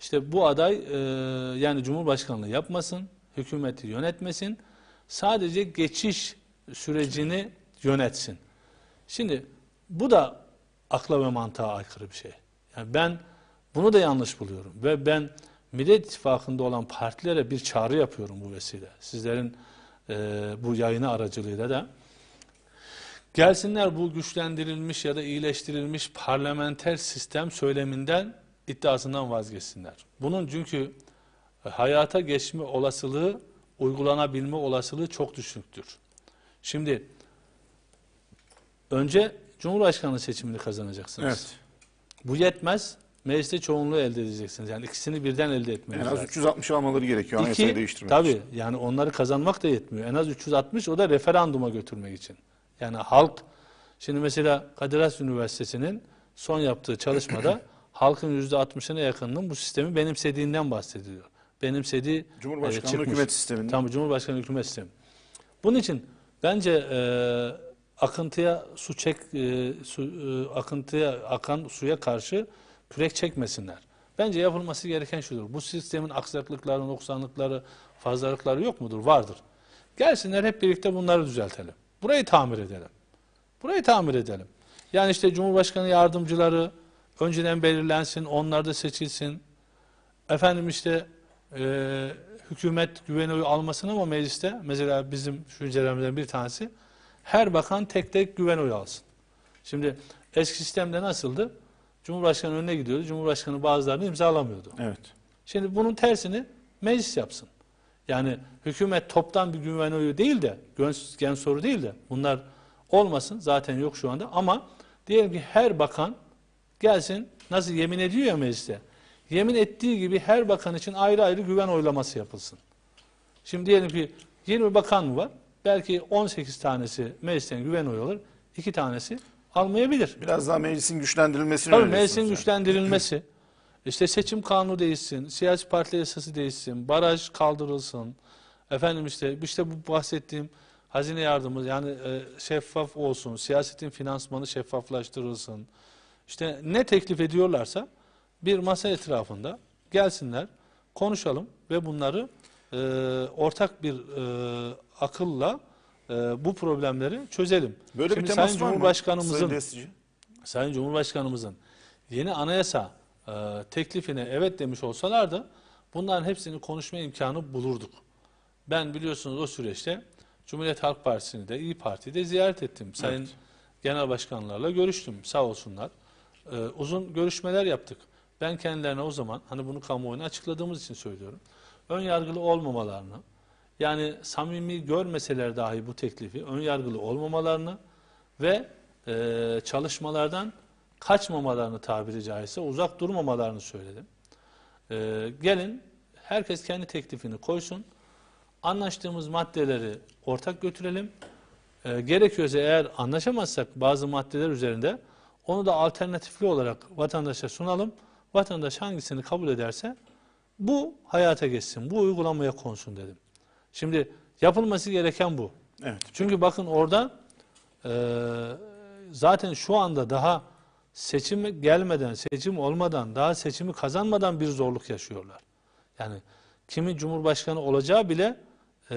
işte bu aday e, yani Cumhurbaşkanlığı yapmasın, hükümeti yönetmesin, sadece geçiş sürecini yönetsin. Şimdi bu da akla ve mantığa aykırı bir şey. Yani ben bunu da yanlış buluyorum ve ben Millet İttifakı'nda olan partilere bir çağrı yapıyorum bu vesile. Sizlerin e, bu yayını aracılığıyla da gelsinler bu güçlendirilmiş ya da iyileştirilmiş parlamenter sistem söyleminden iddiasından vazgeçsinler. Bunun çünkü hayata geçme olasılığı, uygulanabilme olasılığı çok düşüktür. Şimdi önce Cumhurbaşkanlığı seçimini kazanacaksınız. Evet. Bu yetmez. Mecliste çoğunluğu elde edeceksiniz. Yani ikisini birden elde etmeniz En az lazım. 360 almaları gerekiyor anayasayı İki, değiştirmek tabii için. yani onları kazanmak da yetmiyor. En az 360 o da referanduma götürmek için. Yani halk Şimdi mesela Kadir Has Üniversitesi'nin son yaptığı çalışmada halkın %60'ına yakınının bu sistemi benimsediğinden bahsediliyor. Benimsediği Cumhurbaşkanlığı e, çıkmış. hükümet sisteminde. Tam Cumhurbaşkanı hükümet sistemi. Bunun için bence e, akıntıya su çek e, su, e, akıntıya akan suya karşı kürek çekmesinler. Bence yapılması gereken şudur. Bu sistemin aksaklıkları, noksanlıkları, fazlalıkları yok mudur? Vardır. Gelsinler hep birlikte bunları düzeltelim. Burayı tamir edelim. Burayı tamir edelim. Yani işte Cumhurbaşkanı yardımcıları önceden belirlensin, onlar da seçilsin. Efendim işte e, hükümet güven oyu almasın ama mecliste mesela bizim düşüncelerimizden bir tanesi her bakan tek tek güven oyu alsın. Şimdi eski sistemde nasıldı? Cumhurbaşkanı önüne gidiyordu. Cumhurbaşkanı bazılarını imzalamıyordu. Evet. Şimdi bunun tersini meclis yapsın. Yani hükümet toptan bir güven oyu değil de, gen soru değil de bunlar olmasın. Zaten yok şu anda ama diyelim ki her bakan gelsin nasıl yemin ediyor ya mecliste. Yemin ettiği gibi her bakan için ayrı ayrı güven oylaması yapılsın. Şimdi diyelim ki 20 bakan mı var? Belki 18 tanesi meclisten güven oyu alır. 2 tanesi almayabilir. Biraz daha meclisin güçlendirilmesini Tabii meclisin yani. güçlendirilmesi, işte seçim kanunu değişsin, siyasi partiler yasası değişsin, baraj kaldırılsın. Efendim işte işte bu bahsettiğim hazine yardımı yani e, şeffaf olsun, siyasetin finansmanı şeffaflaştırılsın. İşte ne teklif ediyorlarsa bir masa etrafında gelsinler, konuşalım ve bunları e, ortak bir e, akılla e, bu problemleri çözelim. Böyle Şimdi bir temas Sayın var mı? Cumhurbaşkanımızın Sayın Destici? Sayın Cumhurbaşkanımızın yeni anayasa e, teklifine evet demiş olsalardı bunların hepsini konuşma imkanı bulurduk. Ben biliyorsunuz o süreçte Cumhuriyet Halk Partisi'ni de İyi Parti'yi de ziyaret ettim. Sayın Evet. genel başkanlarla görüştüm sağ olsunlar. E, uzun görüşmeler yaptık. Ben kendilerine o zaman hani bunu kamuoyuna açıkladığımız için söylüyorum. Ön yargılı olmamalarını yani samimi görmeseler dahi bu teklifi ön yargılı olmamalarını ve e, çalışmalardan kaçmamalarını tabiri caizse uzak durmamalarını söyledim. E, gelin herkes kendi teklifini koysun. Anlaştığımız maddeleri ortak götürelim. E, gerekiyorsa eğer anlaşamazsak bazı maddeler üzerinde onu da alternatifli olarak vatandaşa sunalım. Vatandaş hangisini kabul ederse bu hayata geçsin, bu uygulamaya konsun dedim. Şimdi yapılması gereken bu. Evet. Çünkü bakın orada e, zaten şu anda daha seçim gelmeden, seçim olmadan, daha seçimi kazanmadan bir zorluk yaşıyorlar. Yani kimin cumhurbaşkanı olacağı bile e,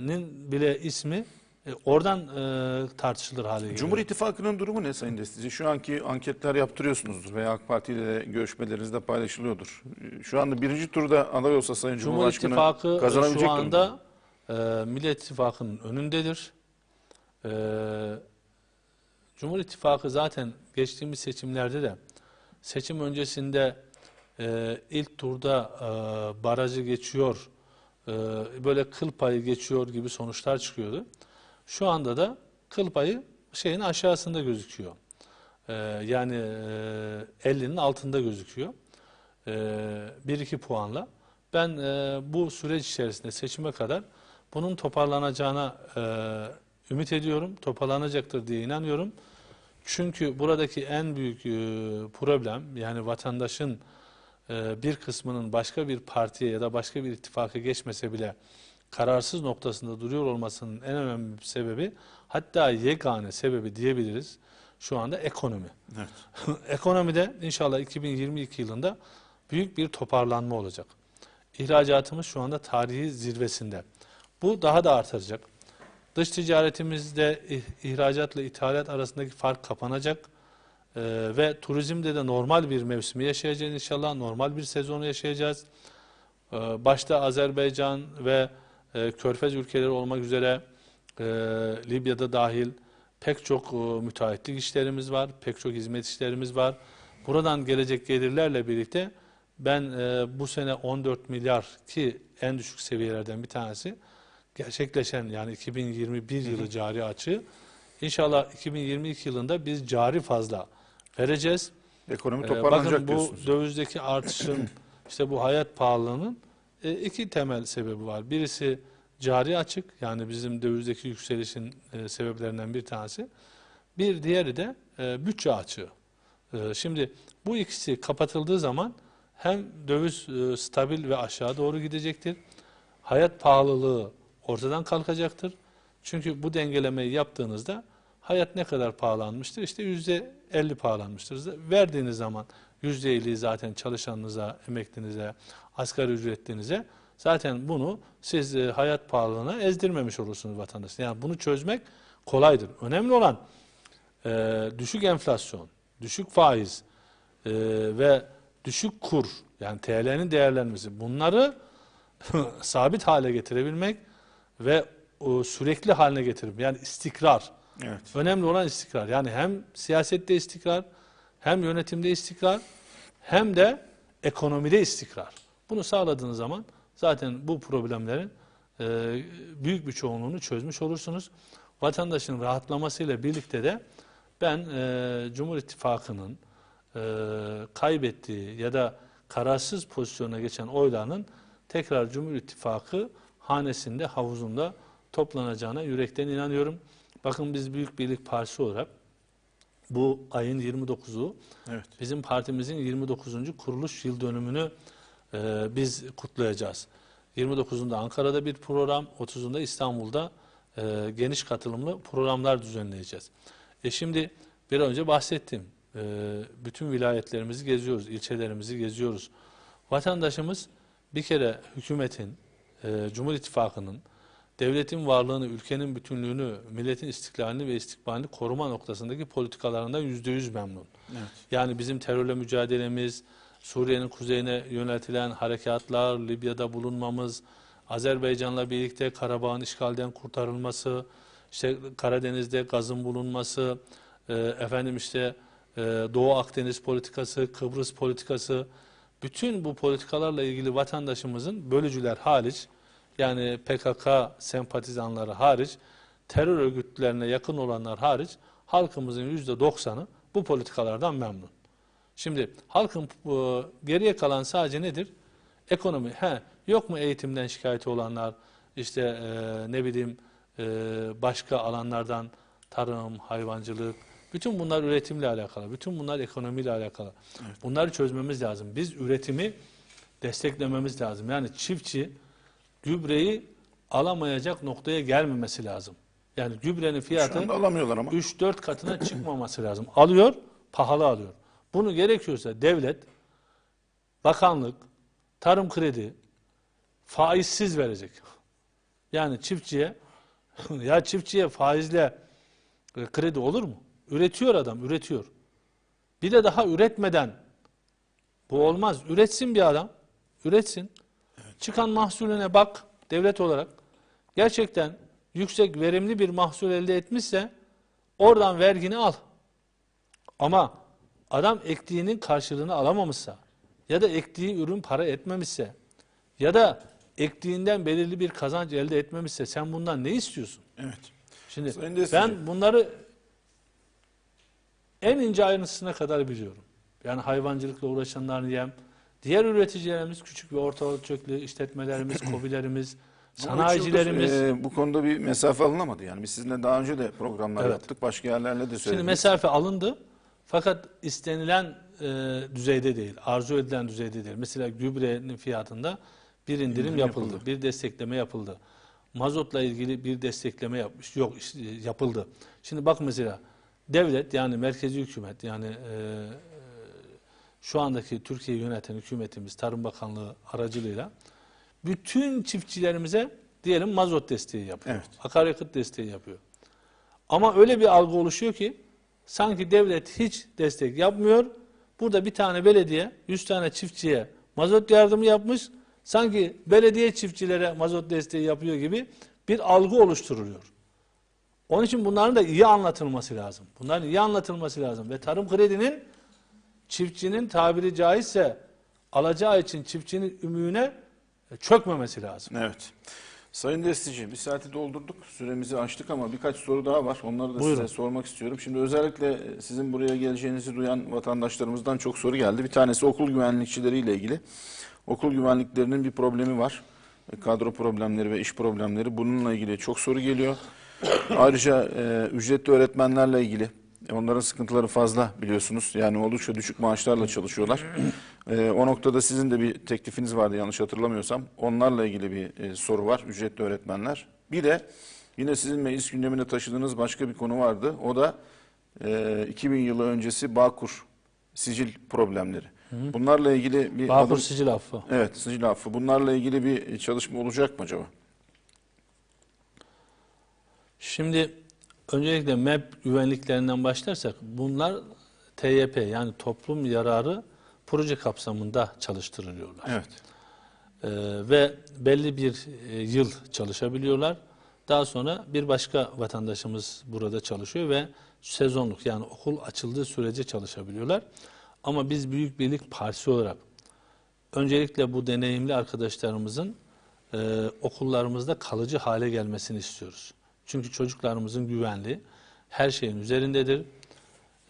nin bile ismi e, oradan e, tartışılır hale geliyor. Cumhur İttifakı'nın durumu ne Sayın Destici? Şu anki anketler yaptırıyorsunuzdur veya AK Parti ile de görüşmelerinizde paylaşılıyordur. Şu anda birinci turda aday olsa Sayın Cumhur Cumhurbaşkanı İttifakı kazanabilecek şu durumda. E, Millet İttifakı'nın önündedir. E, Cumhur İttifakı zaten geçtiğimiz seçimlerde de seçim öncesinde e, ilk turda e, barajı geçiyor, e, böyle kıl payı geçiyor gibi sonuçlar çıkıyordu. Şu anda da kıl payı şeyin aşağısında gözüküyor. E, yani e, 50'nin altında gözüküyor. E, 1-2 puanla. Ben e, bu süreç içerisinde seçime kadar bunun toparlanacağına e, ümit ediyorum. Toparlanacaktır diye inanıyorum. Çünkü buradaki en büyük e, problem yani vatandaşın e, bir kısmının başka bir partiye ya da başka bir ittifaka geçmese bile kararsız noktasında duruyor olmasının en önemli sebebi hatta yegane sebebi diyebiliriz şu anda ekonomi. Evet. Ekonomide inşallah 2022 yılında büyük bir toparlanma olacak. İhracatımız şu anda tarihi zirvesinde. Bu daha da artacak. Dış ticaretimizde ih- ihracatla ithalat arasındaki fark kapanacak. Ee, ve turizmde de normal bir mevsimi yaşayacağız inşallah. Normal bir sezonu yaşayacağız. Ee, başta Azerbaycan ve e, Körfez ülkeleri olmak üzere e, Libya'da dahil pek çok e, müteahhitlik işlerimiz var, pek çok hizmet işlerimiz var. Buradan gelecek gelirlerle birlikte ben e, bu sene 14 milyar ki en düşük seviyelerden bir tanesi gerçekleşen yani 2021 yılı cari açığı inşallah 2022 yılında biz cari fazla vereceğiz. Ekonomi Ee, toparlanacak bakın bu diyorsunuz. dövizdeki artışın işte bu hayat pahalılığının e, iki temel sebebi var. Birisi cari açık yani bizim dövizdeki yükselişin e, sebeplerinden bir tanesi. Bir diğeri de e, bütçe açığı. Şimdi bu ikisi kapatıldığı zaman hem döviz stabil ve aşağı doğru gidecektir. Hayat pahalılığı ortadan kalkacaktır. Çünkü bu dengelemeyi yaptığınızda hayat ne kadar pahalanmıştır? İşte yüzde 50 pahalanmıştır. Verdiğiniz zaman yüzde 50'yi zaten çalışanınıza, emeklinize, asgari ücretlinize zaten bunu siz e, hayat pahalılığına ezdirmemiş olursunuz vatandaş. Yani bunu çözmek kolaydır. Önemli olan e, düşük enflasyon, düşük faiz e, ve düşük kur yani TL'nin değerlenmesi bunları sabit hale getirebilmek ve o, sürekli haline getirip yani istikrar. Evet. Önemli olan istikrar. Yani hem siyasette istikrar, hem yönetimde istikrar, hem de ekonomide istikrar. Bunu sağladığınız zaman zaten bu problemlerin e, büyük bir çoğunluğunu çözmüş olursunuz. Vatandaşın rahatlamasıyla birlikte de ben e, Cumhur İttifakı'nın e, kaybettiği ya da kararsız pozisyona geçen oylarının tekrar Cumhur İttifakı hanesinde, havuzunda toplanacağına yürekten inanıyorum. Bakın biz Büyük Birlik Partisi olarak bu ayın 29'u Evet. bizim partimizin 29. kuruluş yıl dönümünü e, biz kutlayacağız. 29'unda Ankara'da bir program, 30'unda İstanbul'da e, geniş katılımlı programlar düzenleyeceğiz. E şimdi bir önce bahsettim. E, bütün vilayetlerimizi geziyoruz, ilçelerimizi geziyoruz. Vatandaşımız bir kere hükümetin, e, Cumhur İttifakı'nın devletin varlığını, ülkenin bütünlüğünü, milletin istiklalini ve istikbalini koruma noktasındaki politikalarından yüzde yüz memnun. Evet. Yani bizim terörle mücadelemiz, Suriye'nin kuzeyine yöneltilen harekatlar, Libya'da bulunmamız, Azerbaycan'la birlikte Karabağ'ın işgalden kurtarılması, işte Karadeniz'de gazın bulunması, e, efendim işte e, Doğu Akdeniz politikası, Kıbrıs politikası, bütün bu politikalarla ilgili vatandaşımızın bölücüler hariç, yani PKK sempatizanları hariç, terör örgütlerine yakın olanlar hariç, halkımızın yüzde doksanı bu politikalardan memnun. Şimdi halkın e, geriye kalan sadece nedir? Ekonomi. He, yok mu eğitimden şikayeti olanlar, işte e, ne bileyim e, başka alanlardan tarım, hayvancılık, bütün bunlar üretimle alakalı, bütün bunlar ekonomiyle alakalı. Bunları çözmemiz lazım. Biz üretimi desteklememiz lazım. Yani çiftçi gübreyi alamayacak noktaya gelmemesi lazım. Yani gübrenin fiyatı anda alamıyorlar ama. 3-4 katına çıkmaması lazım. Alıyor, pahalı alıyor. Bunu gerekiyorsa devlet, bakanlık, tarım kredi faizsiz verecek. Yani çiftçiye ya çiftçiye faizle e, kredi olur mu? Üretiyor adam, üretiyor. Bir de daha üretmeden bu olmaz. Üretsin bir adam. Üretsin. Çıkan mahsulüne bak devlet olarak. Gerçekten yüksek verimli bir mahsul elde etmişse oradan vergini al. Ama adam ektiğinin karşılığını alamamışsa ya da ektiği ürün para etmemişse ya da ektiğinden belirli bir kazanç elde etmemişse sen bundan ne istiyorsun? Evet. Şimdi ben bunları en ince ayrıntısına kadar biliyorum. Yani hayvancılıkla uğraşanların yem, diğer üreticilerimiz, küçük ve orta ölçekli işletmelerimiz, kobilerimiz, sanayicilerimiz. yıldır, e, bu konuda bir mesafe alınamadı. Yani biz sizinle daha önce de programlar Evet. yaptık. Başka yerlerle de Şimdi söyledik. mesafe alındı fakat istenilen e, düzeyde değil, arzu edilen düzeyde değil. Mesela gübrenin fiyatında bir indirim İndirim yapıldı, yapıldı. bir destekleme yapıldı. Mazotla ilgili bir destekleme yapmış, yok işte yapıldı. Şimdi bak mesela devlet yani merkezi hükümet yani e, şu andaki Türkiye'yi yöneten hükümetimiz Tarım Bakanlığı aracılığıyla bütün çiftçilerimize diyelim mazot desteği yapıyor. Evet. Akaryakıt desteği yapıyor. Ama öyle bir algı oluşuyor ki sanki devlet hiç destek yapmıyor. Burada bir tane belediye 100 tane çiftçiye mazot yardımı yapmış. Sanki belediye çiftçilere mazot desteği yapıyor gibi bir algı oluşturuluyor. Onun için bunların da iyi anlatılması lazım. Bunların iyi anlatılması lazım. Ve tarım kredinin çiftçinin tabiri caizse alacağı için çiftçinin ümüğüne çökmemesi lazım. Evet. Sayın Destici, bir saati doldurduk. Süremizi açtık ama birkaç soru daha var. Onları da Buyurun. size sormak istiyorum. Şimdi özellikle sizin buraya geleceğinizi duyan vatandaşlarımızdan çok soru geldi. Bir tanesi okul güvenlikçileriyle ilgili. Okul güvenliklerinin bir problemi var. E, Kadro problemleri ve iş problemleri. Bununla ilgili çok soru geliyor. Ayrıca e, ücretli öğretmenlerle ilgili E, Onların sıkıntıları fazla biliyorsunuz. Yani oldukça düşük maaşlarla çalışıyorlar. E, o noktada sizin de bir teklifiniz vardı yanlış hatırlamıyorsam. Onlarla ilgili bir e, soru var. Ücretli öğretmenler. Bir de yine sizin meclis gündemine taşıdığınız başka bir konu vardı. O da e, 2000 yılı öncesi Bağkur sicil problemleri. Bunlarla ilgili bir Bağkur adım- sicil affı. Evet, sicil affı. Bunlarla ilgili bir çalışma olacak mı acaba? Şimdi öncelikle MEP güvenliklerinden başlarsak bunlar TYP yani toplum yararı proje kapsamında çalıştırılıyorlar. Evet. Ee, ve belli bir e, yıl çalışabiliyorlar. Daha sonra bir başka vatandaşımız burada çalışıyor ve sezonluk yani okul açıldığı sürece çalışabiliyorlar. Ama biz Büyük Birlik Partisi olarak öncelikle bu deneyimli arkadaşlarımızın e, okullarımızda kalıcı hale gelmesini istiyoruz. Çünkü çocuklarımızın güvenliği her şeyin üzerindedir.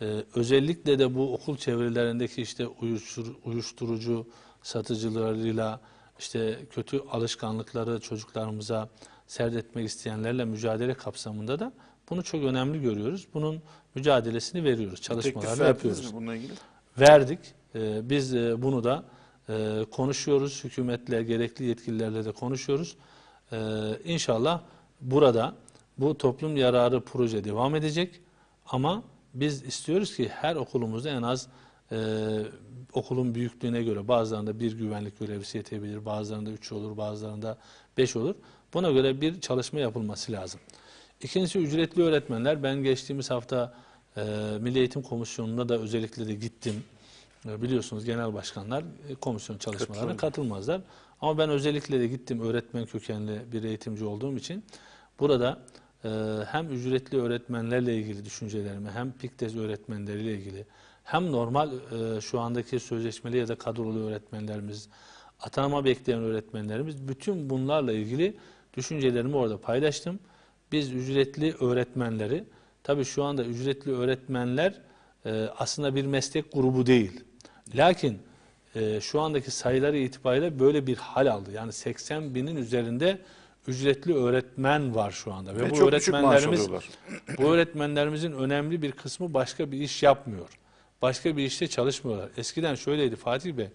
Ee, özellikle de bu okul çevrelerindeki işte uyuştur- uyuşturucu satıcılarıyla işte kötü alışkanlıkları çocuklarımıza serdetmek isteyenlerle mücadele kapsamında da bunu çok önemli görüyoruz. Bunun mücadelesini veriyoruz, çalışmalarını yapıyoruz bununla ilgili? verdik. Ee, Biz e, bunu da e, konuşuyoruz. Hükümetle, gerekli yetkililerle de konuşuyoruz. Ee, İnşallah burada bu toplum yararı proje devam edecek. Ama biz istiyoruz ki her okulumuzda en az e, okulun büyüklüğüne göre bazılarında bir güvenlik görevlisi yetebilir, bazılarında üç olur, bazılarında beş olur. Buna göre bir çalışma yapılması lazım. İkincisi ücretli öğretmenler. Ben geçtiğimiz hafta e, Milli Eğitim Komisyonu'na da özellikle de gittim. E, biliyorsunuz genel başkanlar e, komisyon çalışmalarına katılmazlar. Ama ben özellikle de gittim öğretmen kökenli bir eğitimci olduğum için. Burada hem ücretli öğretmenlerle ilgili düşüncelerimi hem PİKTEZ öğretmenleriyle ilgili hem normal e, şu andaki sözleşmeli ya da kadrolu öğretmenlerimiz, atanama bekleyen öğretmenlerimiz bütün bunlarla ilgili düşüncelerimi orada paylaştım. Biz ücretli öğretmenleri, tabii şu anda ücretli öğretmenler e, aslında bir meslek grubu değil. Lakin e, şu andaki sayıları itibariyle böyle bir hal aldı. Yani 80 binin üzerinde ücretli öğretmen var şu anda. Ve, Ve bu öğretmenlerimiz bu öğretmenlerimizin önemli bir kısmı başka bir iş yapmıyor. Başka bir işte çalışmıyorlar. Eskiden şöyleydi Fatih Bey.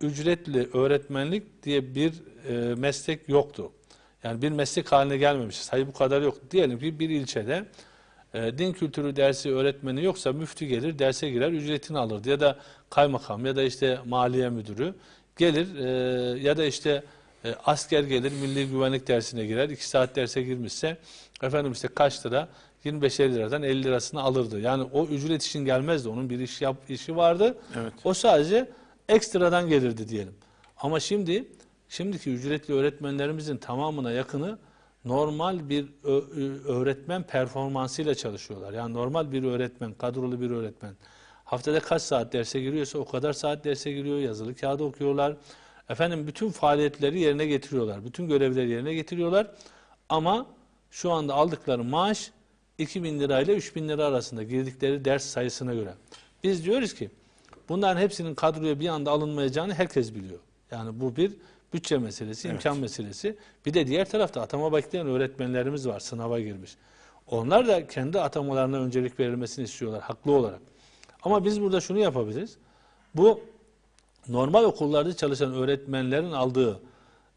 Ücretli öğretmenlik diye bir e, meslek yoktu. Yani bir meslek haline gelmemiş. Sayı bu kadar yok. Diyelim ki bir ilçede e, din kültürü dersi öğretmeni yoksa müftü gelir, derse girer, ücretini alırdı. Ya da kaymakam ya da işte maliye müdürü gelir e, ya da işte e, asker gelir, milli güvenlik dersine girer. iki saat derse girmişse efendim işte kaç lira? 25-50 liradan 50 lirasını alırdı. Yani o ücret için gelmezdi. Onun bir iş yap, işi vardı. Evet. O sadece ekstradan gelirdi diyelim. Ama şimdi şimdiki ücretli öğretmenlerimizin tamamına yakını normal bir öğretmen performansıyla çalışıyorlar. Yani normal bir öğretmen, kadrolu bir öğretmen haftada kaç saat derse giriyorsa o kadar saat derse giriyor, yazılı kağıda okuyorlar. Efendim bütün faaliyetleri yerine getiriyorlar. Bütün görevleri yerine getiriyorlar. Ama şu anda aldıkları maaş 2000 lirayla 3000 lira arasında girdikleri ders sayısına göre. Biz diyoruz ki bunların hepsinin kadroya bir anda alınmayacağını herkes biliyor. Yani bu bir bütçe meselesi, imkan meselesi. Bir de diğer tarafta atama bekleyen öğretmenlerimiz var sınava girmiş. Onlar da kendi atamalarına öncelik verilmesini istiyorlar haklı olarak. Ama biz burada şunu yapabiliriz. Bu normal okullarda çalışan öğretmenlerin aldığı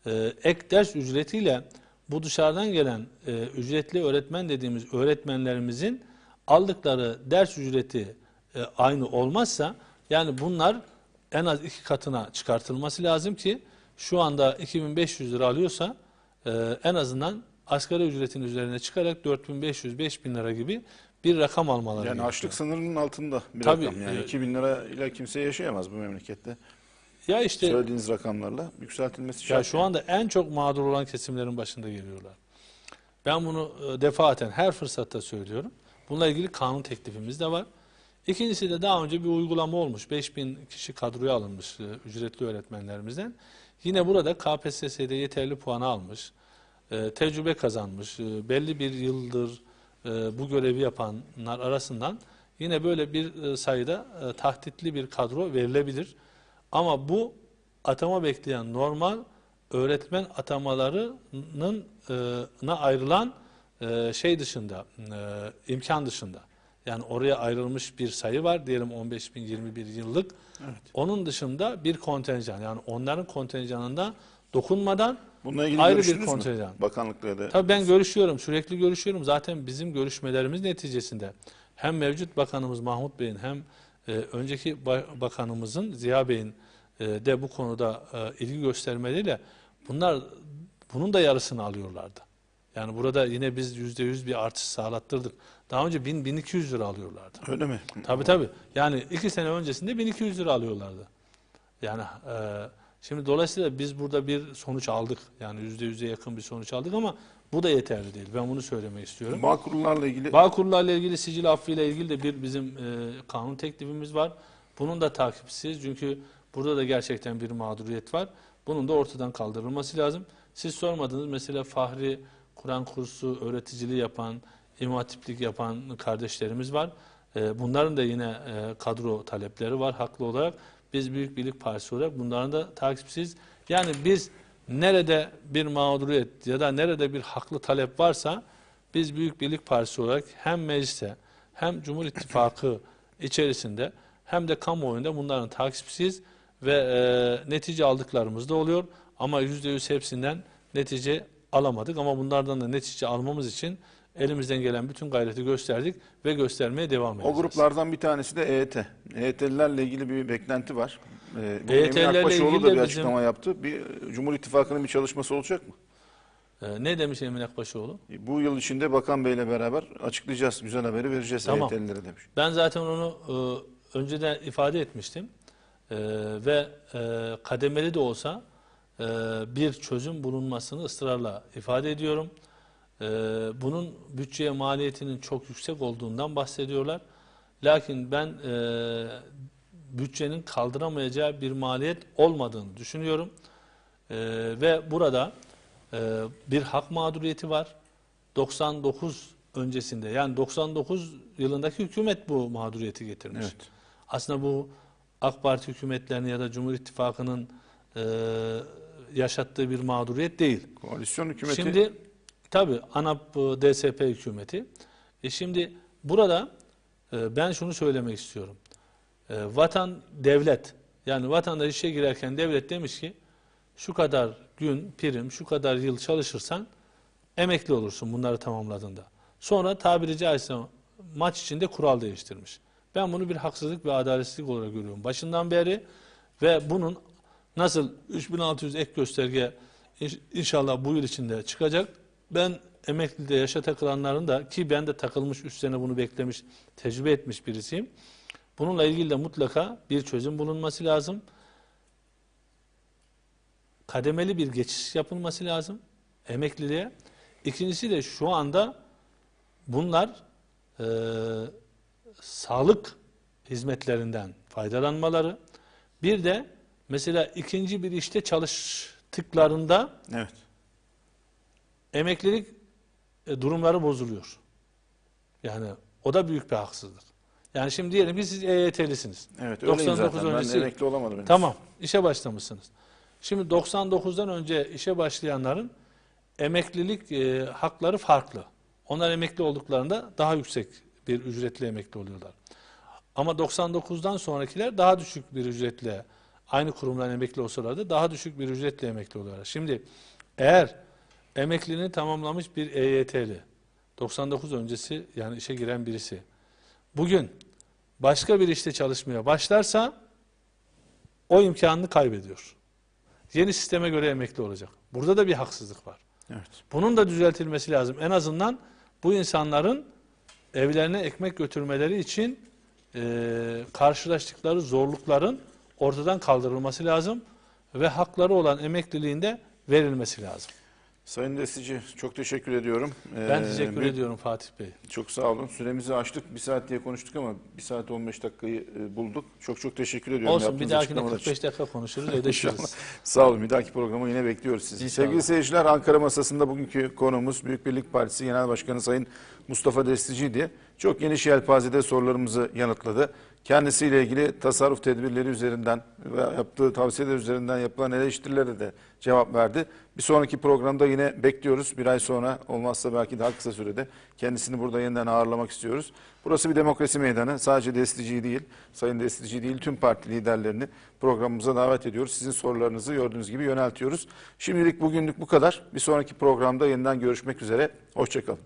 e, ek ders ücretiyle bu dışarıdan gelen e, ücretli öğretmen dediğimiz öğretmenlerimizin aldıkları ders ücreti e, aynı olmazsa yani bunlar en az iki katına çıkartılması lazım ki şu anda 2500 lira alıyorsa e, en azından asgari ücretin üzerine çıkarak 4500-5000 lira gibi bir rakam almaları Yani gerekiyor. açlık sınırının altında bir Tabii, rakam. Yani e, 2000 lira ile kimse yaşayamaz bu memlekette. Ya işte Söylediğiniz rakamlarla yükseltilmesi Ya şart. şu anda en çok mağdur olan kesimlerin başında geliyorlar. Ben bunu e, defaten her fırsatta söylüyorum. Bununla ilgili kanun teklifimiz de var. İkincisi de daha önce bir uygulama olmuş. 5000 kişi kadroya alınmış e, ücretli öğretmenlerimizden. Yine burada KPSS'de yeterli puanı almış, e, tecrübe kazanmış, belli bir yıldır bu görevi yapanlar arasından yine böyle bir sayıda tahtitli bir kadro verilebilir. Ama bu atama bekleyen normal öğretmen atamalarının e, ayrılan e, şey dışında, e, imkan dışında. Yani oraya ayrılmış bir sayı var diyelim 15 bin 21 yıllık. Onun dışında bir kontenjan yani onların kontenjanında dokunmadan Bununla ilgili Ayrı bir kontenjan. Bakanlıkla ya da Tabii ben görüşüyorum, sürekli görüşüyorum. Zaten bizim görüşmelerimiz neticesinde hem mevcut bakanımız Mahmut Bey'in hem e, önceki ba- bakanımızın Ziya Bey'in e, de bu konuda e, ilgi göstermeleriyle bunlar bunun da yarısını alıyorlardı. Yani burada yine biz yüzde yüz bir artış sağlattırdık. Daha önce 1000-1200 lira alıyorlardı. öyle mi? Tabii tabii. Yani iki sene öncesinde 1200 lira alıyorlardı. Yani e, şimdi dolayısıyla biz burada bir sonuç aldık. Yani yüzde yüze yakın bir sonuç aldık ama bu da yeterli değil. Ben bunu söylemek istiyorum. Bağ kurullarla ilgili Bağ kurullarla ilgili sicil affıyla ilgili de bir bizim e, kanun teklifimiz var. Bunun da takipçisiyiz çünkü burada da gerçekten bir mağduriyet var. Bunun da ortadan kaldırılması lazım. Siz sormadınız mesela Fahri Kur'an kursu öğreticiliği yapan, imam hatiplik yapan kardeşlerimiz var. E, bunların da yine e, kadro talepleri var haklı olarak. Biz Büyük Birlik Partisi olarak bunların da takipçisiyiz. Yani biz nerede bir mağduriyet ya da nerede bir haklı talep varsa biz Büyük Birlik Partisi olarak hem mecliste hem Cumhur İttifakı içerisinde hem de kamuoyunda bunların takipçisiyiz ve e, netice aldıklarımız da oluyor. Ama yüzde yüz hepsinden netice alamadık ama bunlardan da netice almamız için elimizden gelen bütün gayreti gösterdik ve göstermeye devam edeceğiz. o gruplardan bir tanesi de EYT. EYT'lilerle ilgili bir beklenti var. Ee, EYT'lilerle Akbaşoğlu ilgili da bir bizim- açıklama yaptı. Bir Cumhur İttifakı'nın bir çalışması olacak mı? E, ne demiş Emin Akbaşoğlu? Bu yıl içinde Bakan Bey'le beraber açıklayacağız. Güzel haberi vereceğiz Tamam. EYT'lilere demiş. Ben zaten onu e, önceden ifade etmiştim E, ve e, kademeli de olsa e, bir çözüm bulunmasını ısrarla ifade ediyorum. E, bunun bütçeye maliyetinin çok yüksek olduğundan bahsediyorlar. Lakin ben e, bütçenin kaldıramayacağı bir maliyet olmadığını düşünüyorum. E, ve burada e, bir hak mağduriyeti var. 99 öncesinde yani 99 yılındaki hükümet bu mağduriyeti getirmiş. Evet. Aslında bu AK Parti hükümetlerinin ya da Cumhur İttifakı'nın e, yaşattığı bir mağduriyet değil. Koalisyon hükümeti Şimdi tabi ANAP e, DSP hükümeti. E şimdi burada e, ben şunu söylemek istiyorum. E, vatan devlet yani vatandaş işe girerken devlet demiş ki şu kadar gün prim şu kadar yıl çalışırsan emekli olursun bunları tamamladığında. Sonra tabiri caizse maç içinde kural değiştirmiş. Ben bunu bir haksızlık ve adaletsizlik olarak görüyorum. Başından beri ve bunun nasıl 3600 ek gösterge inş- inşallah bu yıl içinde çıkacak. Ben emeklide yaşa takılanların da ki ben de takılmış 3 sene bunu beklemiş, tecrübe etmiş birisiyim. Bununla ilgili de mutlaka bir çözüm bulunması lazım. Kademeli bir geçiş yapılması lazım emekliliğe. İkincisi de şu anda bunlar e, sağlık hizmetlerinden faydalanmaları. Bir de mesela ikinci bir işte çalıştıklarında evet. Emeklilik e, durumları bozuluyor. Yani o da büyük bir haksızlık. Yani şimdi diyelim ki siz EYT'lisiniz. Evet öyleyim 99 zaten. öncesi- Ben emekli olamadım. henüz. Tamam, işe başlamışsınız. Şimdi 99'dan önce işe başlayanların emeklilik e, hakları farklı. Onlar emekli olduklarında daha yüksek bir ücretle emekli oluyorlar. Ama 99'dan sonrakiler daha düşük bir ücretle aynı kurumdan emekli olsalar da daha düşük bir ücretle emekli oluyorlar. Şimdi eğer emekliliğini tamamlamış bir EYT'li 99 öncesi yani işe giren birisi bugün başka bir işte çalışmaya başlarsa o imkanını kaybediyor. Yeni sisteme göre emekli olacak. Burada da bir haksızlık var. Evet. Bunun da düzeltilmesi lazım. En azından bu insanların evlerine ekmek götürmeleri için e, karşılaştıkları zorlukların ortadan kaldırılması lazım ve hakları olan emekliliğinde verilmesi lazım. Sayın Destici çok teşekkür ediyorum. Ben Ee, teşekkür büyük- ediyorum Fatih Bey. Çok sağ olun. Süremizi aştık. Bir saat diye konuştuk ama bir saat 15 dakikayı e, bulduk. Çok çok teşekkür ediyorum. Olsun bir dahakine açıklamalar için. 45 dakika konuşuruz, ödeşiriz. Sağ olun. Bir dahaki programa yine bekliyoruz sizi. İnşallah. Sevgili seyirciler Ankara masasında bugünkü konuğumuz Büyük Birlik Partisi Genel Başkanı Sayın Mustafa Destici'ydi. çok geniş yelpazede sorularımızı yanıtladı. Kendisiyle ilgili tasarruf tedbirleri üzerinden ve yaptığı tavsiyeler üzerinden yapılan eleştirilere de cevap verdi. Bir sonraki programda yine bekliyoruz. Bir ay sonra olmazsa belki daha kısa sürede kendisini burada yeniden ağırlamak istiyoruz. Burası bir demokrasi meydanı. Sadece Destici değil, Sayın Destici değil tüm parti liderlerini programımıza davet ediyoruz. Sizin sorularınızı gördüğünüz gibi yöneltiyoruz. Şimdilik bugünlük bu kadar. Bir sonraki programda yeniden görüşmek üzere. Hoşçakalın.